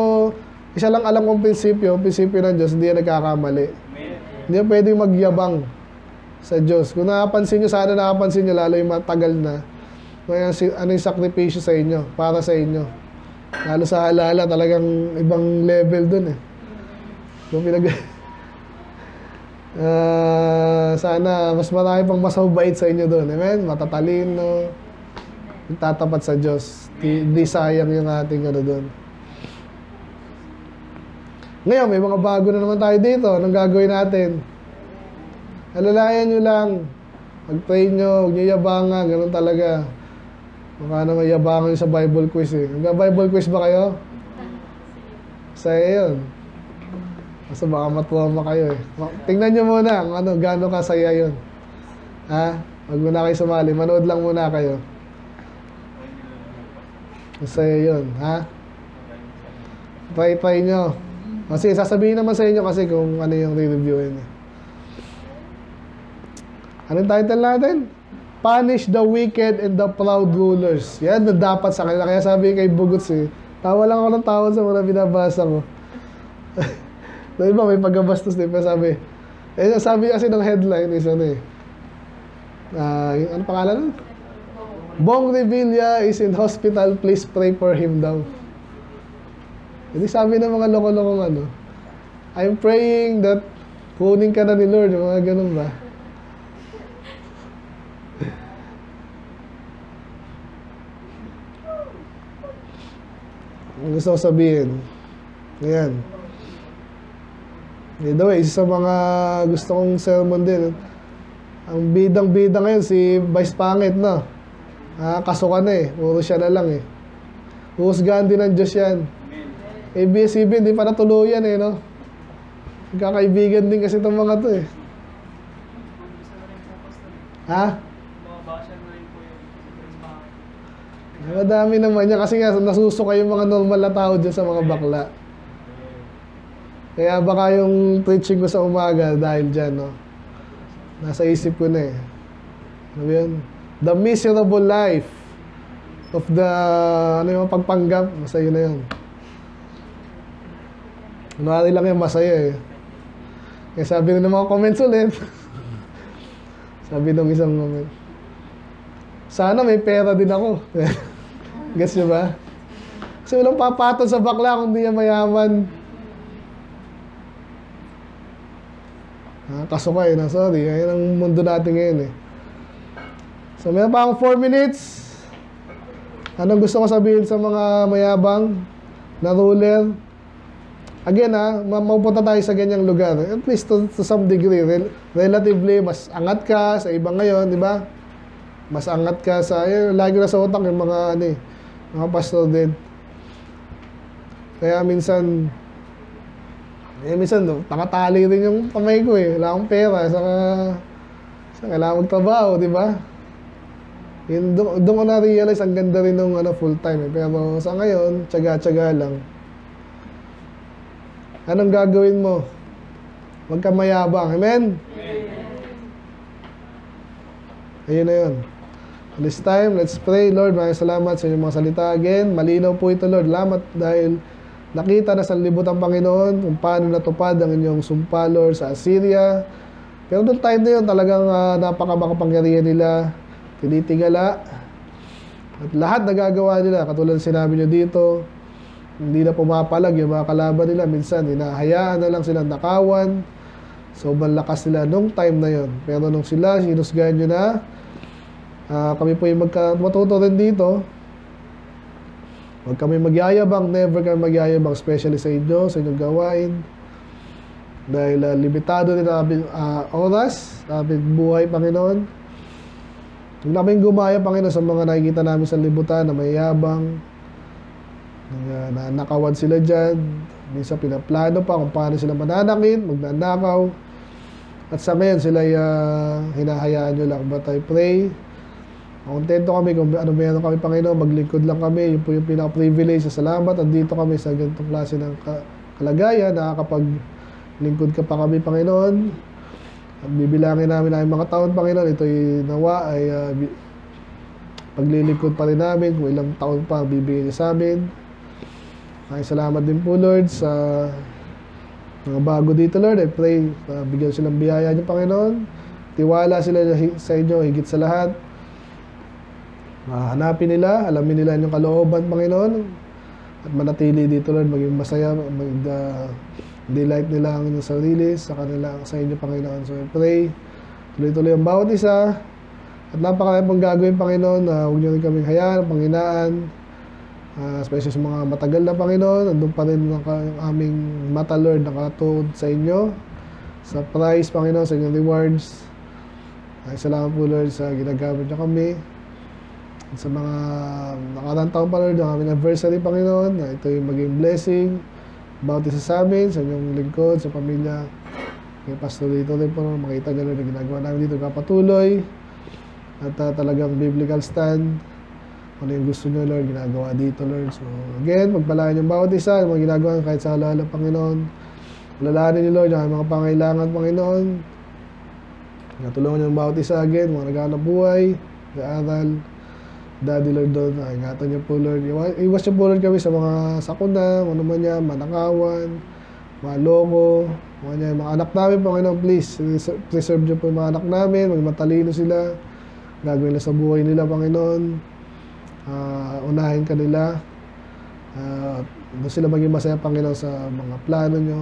isa lang alam kong prinsipyo, prinsipyo ng Diyos, hindi yan nagkakamali. Hindi yan pwedeng magyabang sa Diyos. Kung nakapansin nyo, sana nakapansin nyo, lalo yung matagal na, kung ano ano yung sakripisyo sa inyo, para sa inyo. Lalo sa halala, talagang ibang level dun eh. Kung pinag... Ah, sana mas marami pang mas mabait sa inyo doon. Amen? Matatalino. Tatapat sa Diyos. Di, di sayang yung ating ano doon. Ngayon, may mga bago na naman tayo dito. Anong gagawin natin? Alalayan nyo lang. Mag-pray nyo, huwag nyo yabangan. Ganun talaga. Mukha na may yabangan sa Bible quiz eh. Nag-Bible quiz ba kayo? Saya yun. Basta baka matuwa kayo eh. Tingnan nyo muna kung ano, gaano kasaya yun. Ha? Huwag muna kayo sumali. Manood lang muna kayo. Masaya yun. Ha? Try, try nyo. Kasi sasabihin naman sa inyo kasi kung ano yung re-reviewin. eh. Anong title natin? Punish the wicked and the proud rulers. Yan na dapat sa kanila. Kaya sabi kay Bugots eh. Tawa lang ako ng tawa sa mga binabasa ko. Na iba may pagkabastos din. Pero sabi, eh sabi kasi ng headline is ano eh. Yung- ano pangalan nun? Bong Revilla is in hospital, please pray for him daw. Hindi sabi ng mga loko-lokong ano, I'm praying that kunin ka na ni Lord, mga ganun ba? Ang gusto ko sabihin, ayan. By the way, isa sa mga gusto kong sermon din, ang bidang-bida ngayon, si Vice Pangit, no? Ah, kasukan na eh. Puro siya na lang eh. Huhusgahan din ng Diyos yan. ABS-CBN, hindi pa natuluyan eh, no? Magkakaibigan din kasi itong mga to eh. Ha? Madami naman niya kasi nga nasusuka yung mga normal na tao dyan sa mga bakla. Kaya baka yung preaching ko sa umaga dahil dyan, no? Nasa isip ko na eh. Ano yun? The miserable life of the, ano yung pagpanggap, basta yun na yun. Kunwari lang yung masaya eh. Kaya sabi na ng mga comments ulit. sabi nung isang comment. Sana may pera din ako. Guess nyo ba? Kasi walang papatol sa bakla kung di niya mayaman. Ah, kaso ka eh, na, sorry. Ayun ang mundo natin ngayon eh. So, meron pa akong 4 minutes. Anong gusto ko sabihin sa mga mayabang na ruler? Again ha, ma- mapupunta tayo sa ganyang lugar. At least to, to some degree, rel- relatively, mas angat ka sa ibang ngayon, di ba? Mas angat ka sa, eh, lagi na sa utak yung mga, ano eh, mga pastor din. Kaya minsan, eh, minsan, no, nakatali rin yung kamay ko eh. Wala akong pera. Saka, saka kailangan magtrabaho, di ba? Yun, doon, ko na-realize, ang ganda rin nung ano, full-time eh. Pero sa ngayon, tsaga-tsaga lang. Anong gagawin mo? Huwag ka mayabang. Amen? Ayun na yun. This time, let's pray. Lord, maraming salamat sa inyong mga salita again. Malinaw po ito, Lord. Salamat dahil nakita na sa libutan Panginoon kung paano natupad ang inyong sumpa, Lord, sa Assyria. Pero noong time na yun, talagang uh, napakamakapangyarihan nila, tinitingala. At lahat nagagawa nila, katulad sinabi nyo dito, hindi na pumapalag yung mga kalaban nila. Minsan, hinahayaan na lang silang nakawan. So, malakas sila nung time na yon. Pero nung sila, sinusgahan nyo na, uh, kami po yung magka, matuto rin dito. Huwag kami magyayabang, never kami magyayabang, especially sa inyo, sa inyong gawain. Dahil uh, limitado din ang aming uh, oras, aming buhay, Panginoon. Huwag namin gumaya, Panginoon, sa mga nakikita namin sa libutan na mayabang, na, na nakawad sila dyan. Minsan pinaplano pa kung paano sila mananakit, magnanakaw. At sa ngayon, sila uh, hinahayaan nyo lang. But I pray, kontento kami kung ano meron kami, Panginoon, maglingkod lang kami. Yun po yung pinaka-privilege. Salamat. At dito kami sa ganitong klase ng kalagayan. Nakakapag-lingkod ka pa kami, Panginoon. At bibilangin namin ang mga taon, Panginoon. Ito'y nawa ay uh, paglilingkod pa rin namin. Kung ilang taon pa bibigyan niya sa amin. Ay, salamat din po, Lord, sa mga bago dito, Lord. I pray, uh, bigyan silang biyaya niyo, Panginoon. Tiwala sila sa inyo, higit sa lahat. Mahanapin nila, alamin nila yung kalooban, Panginoon. At manatili dito, Lord, maging masaya, mag, uh, delight nila ang inyong sarili sa kanila, sa inyo, Panginoon. So, I pray, tuloy-tuloy ang bawat isa. At napakarami pang gagawin, Panginoon, na huwag niyo rin kaming hayaan, panghinaan, Uh, especially sa mga matagal na Panginoon, nandun pa rin ang aming mata, Lord, nakatuod sa inyo. Sa prize, Panginoon, sa inyong rewards. Ay, salamat po, Lord, sa ginagamit niyo kami. Sa mga nakarang taon pa, Lord, ang aming anniversary, Panginoon, na ito yung maging blessing. Bawat isa sa amin, sa inyong lingkod, sa pamilya. Kay Pastor dito rin po, makita niyo, Lord, na ginagawa namin dito kapatuloy. At uh, talagang biblical stand ano yung gusto nyo, Lord, ginagawa dito, Lord. So, again, pagpalaan yung bawat isa, yung mga ginagawa kahit sa halala, Panginoon. Lalanin niyo, Lord, ang mga pangailangan, Panginoon. Natulungan yung bawat isa, again, mga naghanap buhay, nag-aaral. Daddy, Lord, doon, ingatan niyo po, Lord. Iwas niyo po, Lord, kami sa mga sakuna, ano man yan, manakawan, mga loko, mga, niya, mga anak namin, Panginoon, please, preserve niyo po yung mga anak namin, maging matalino sila, gagawin nila sa buhay nila, Panginoon uh, unahin ka nila. Uh, doon sila maging masaya, Panginoon, sa mga plano nyo.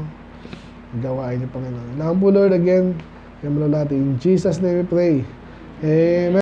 Gawain nyo, Panginoon. Ilangan po, Lord, again. Kaya natin. In Jesus' name we pray. Amen.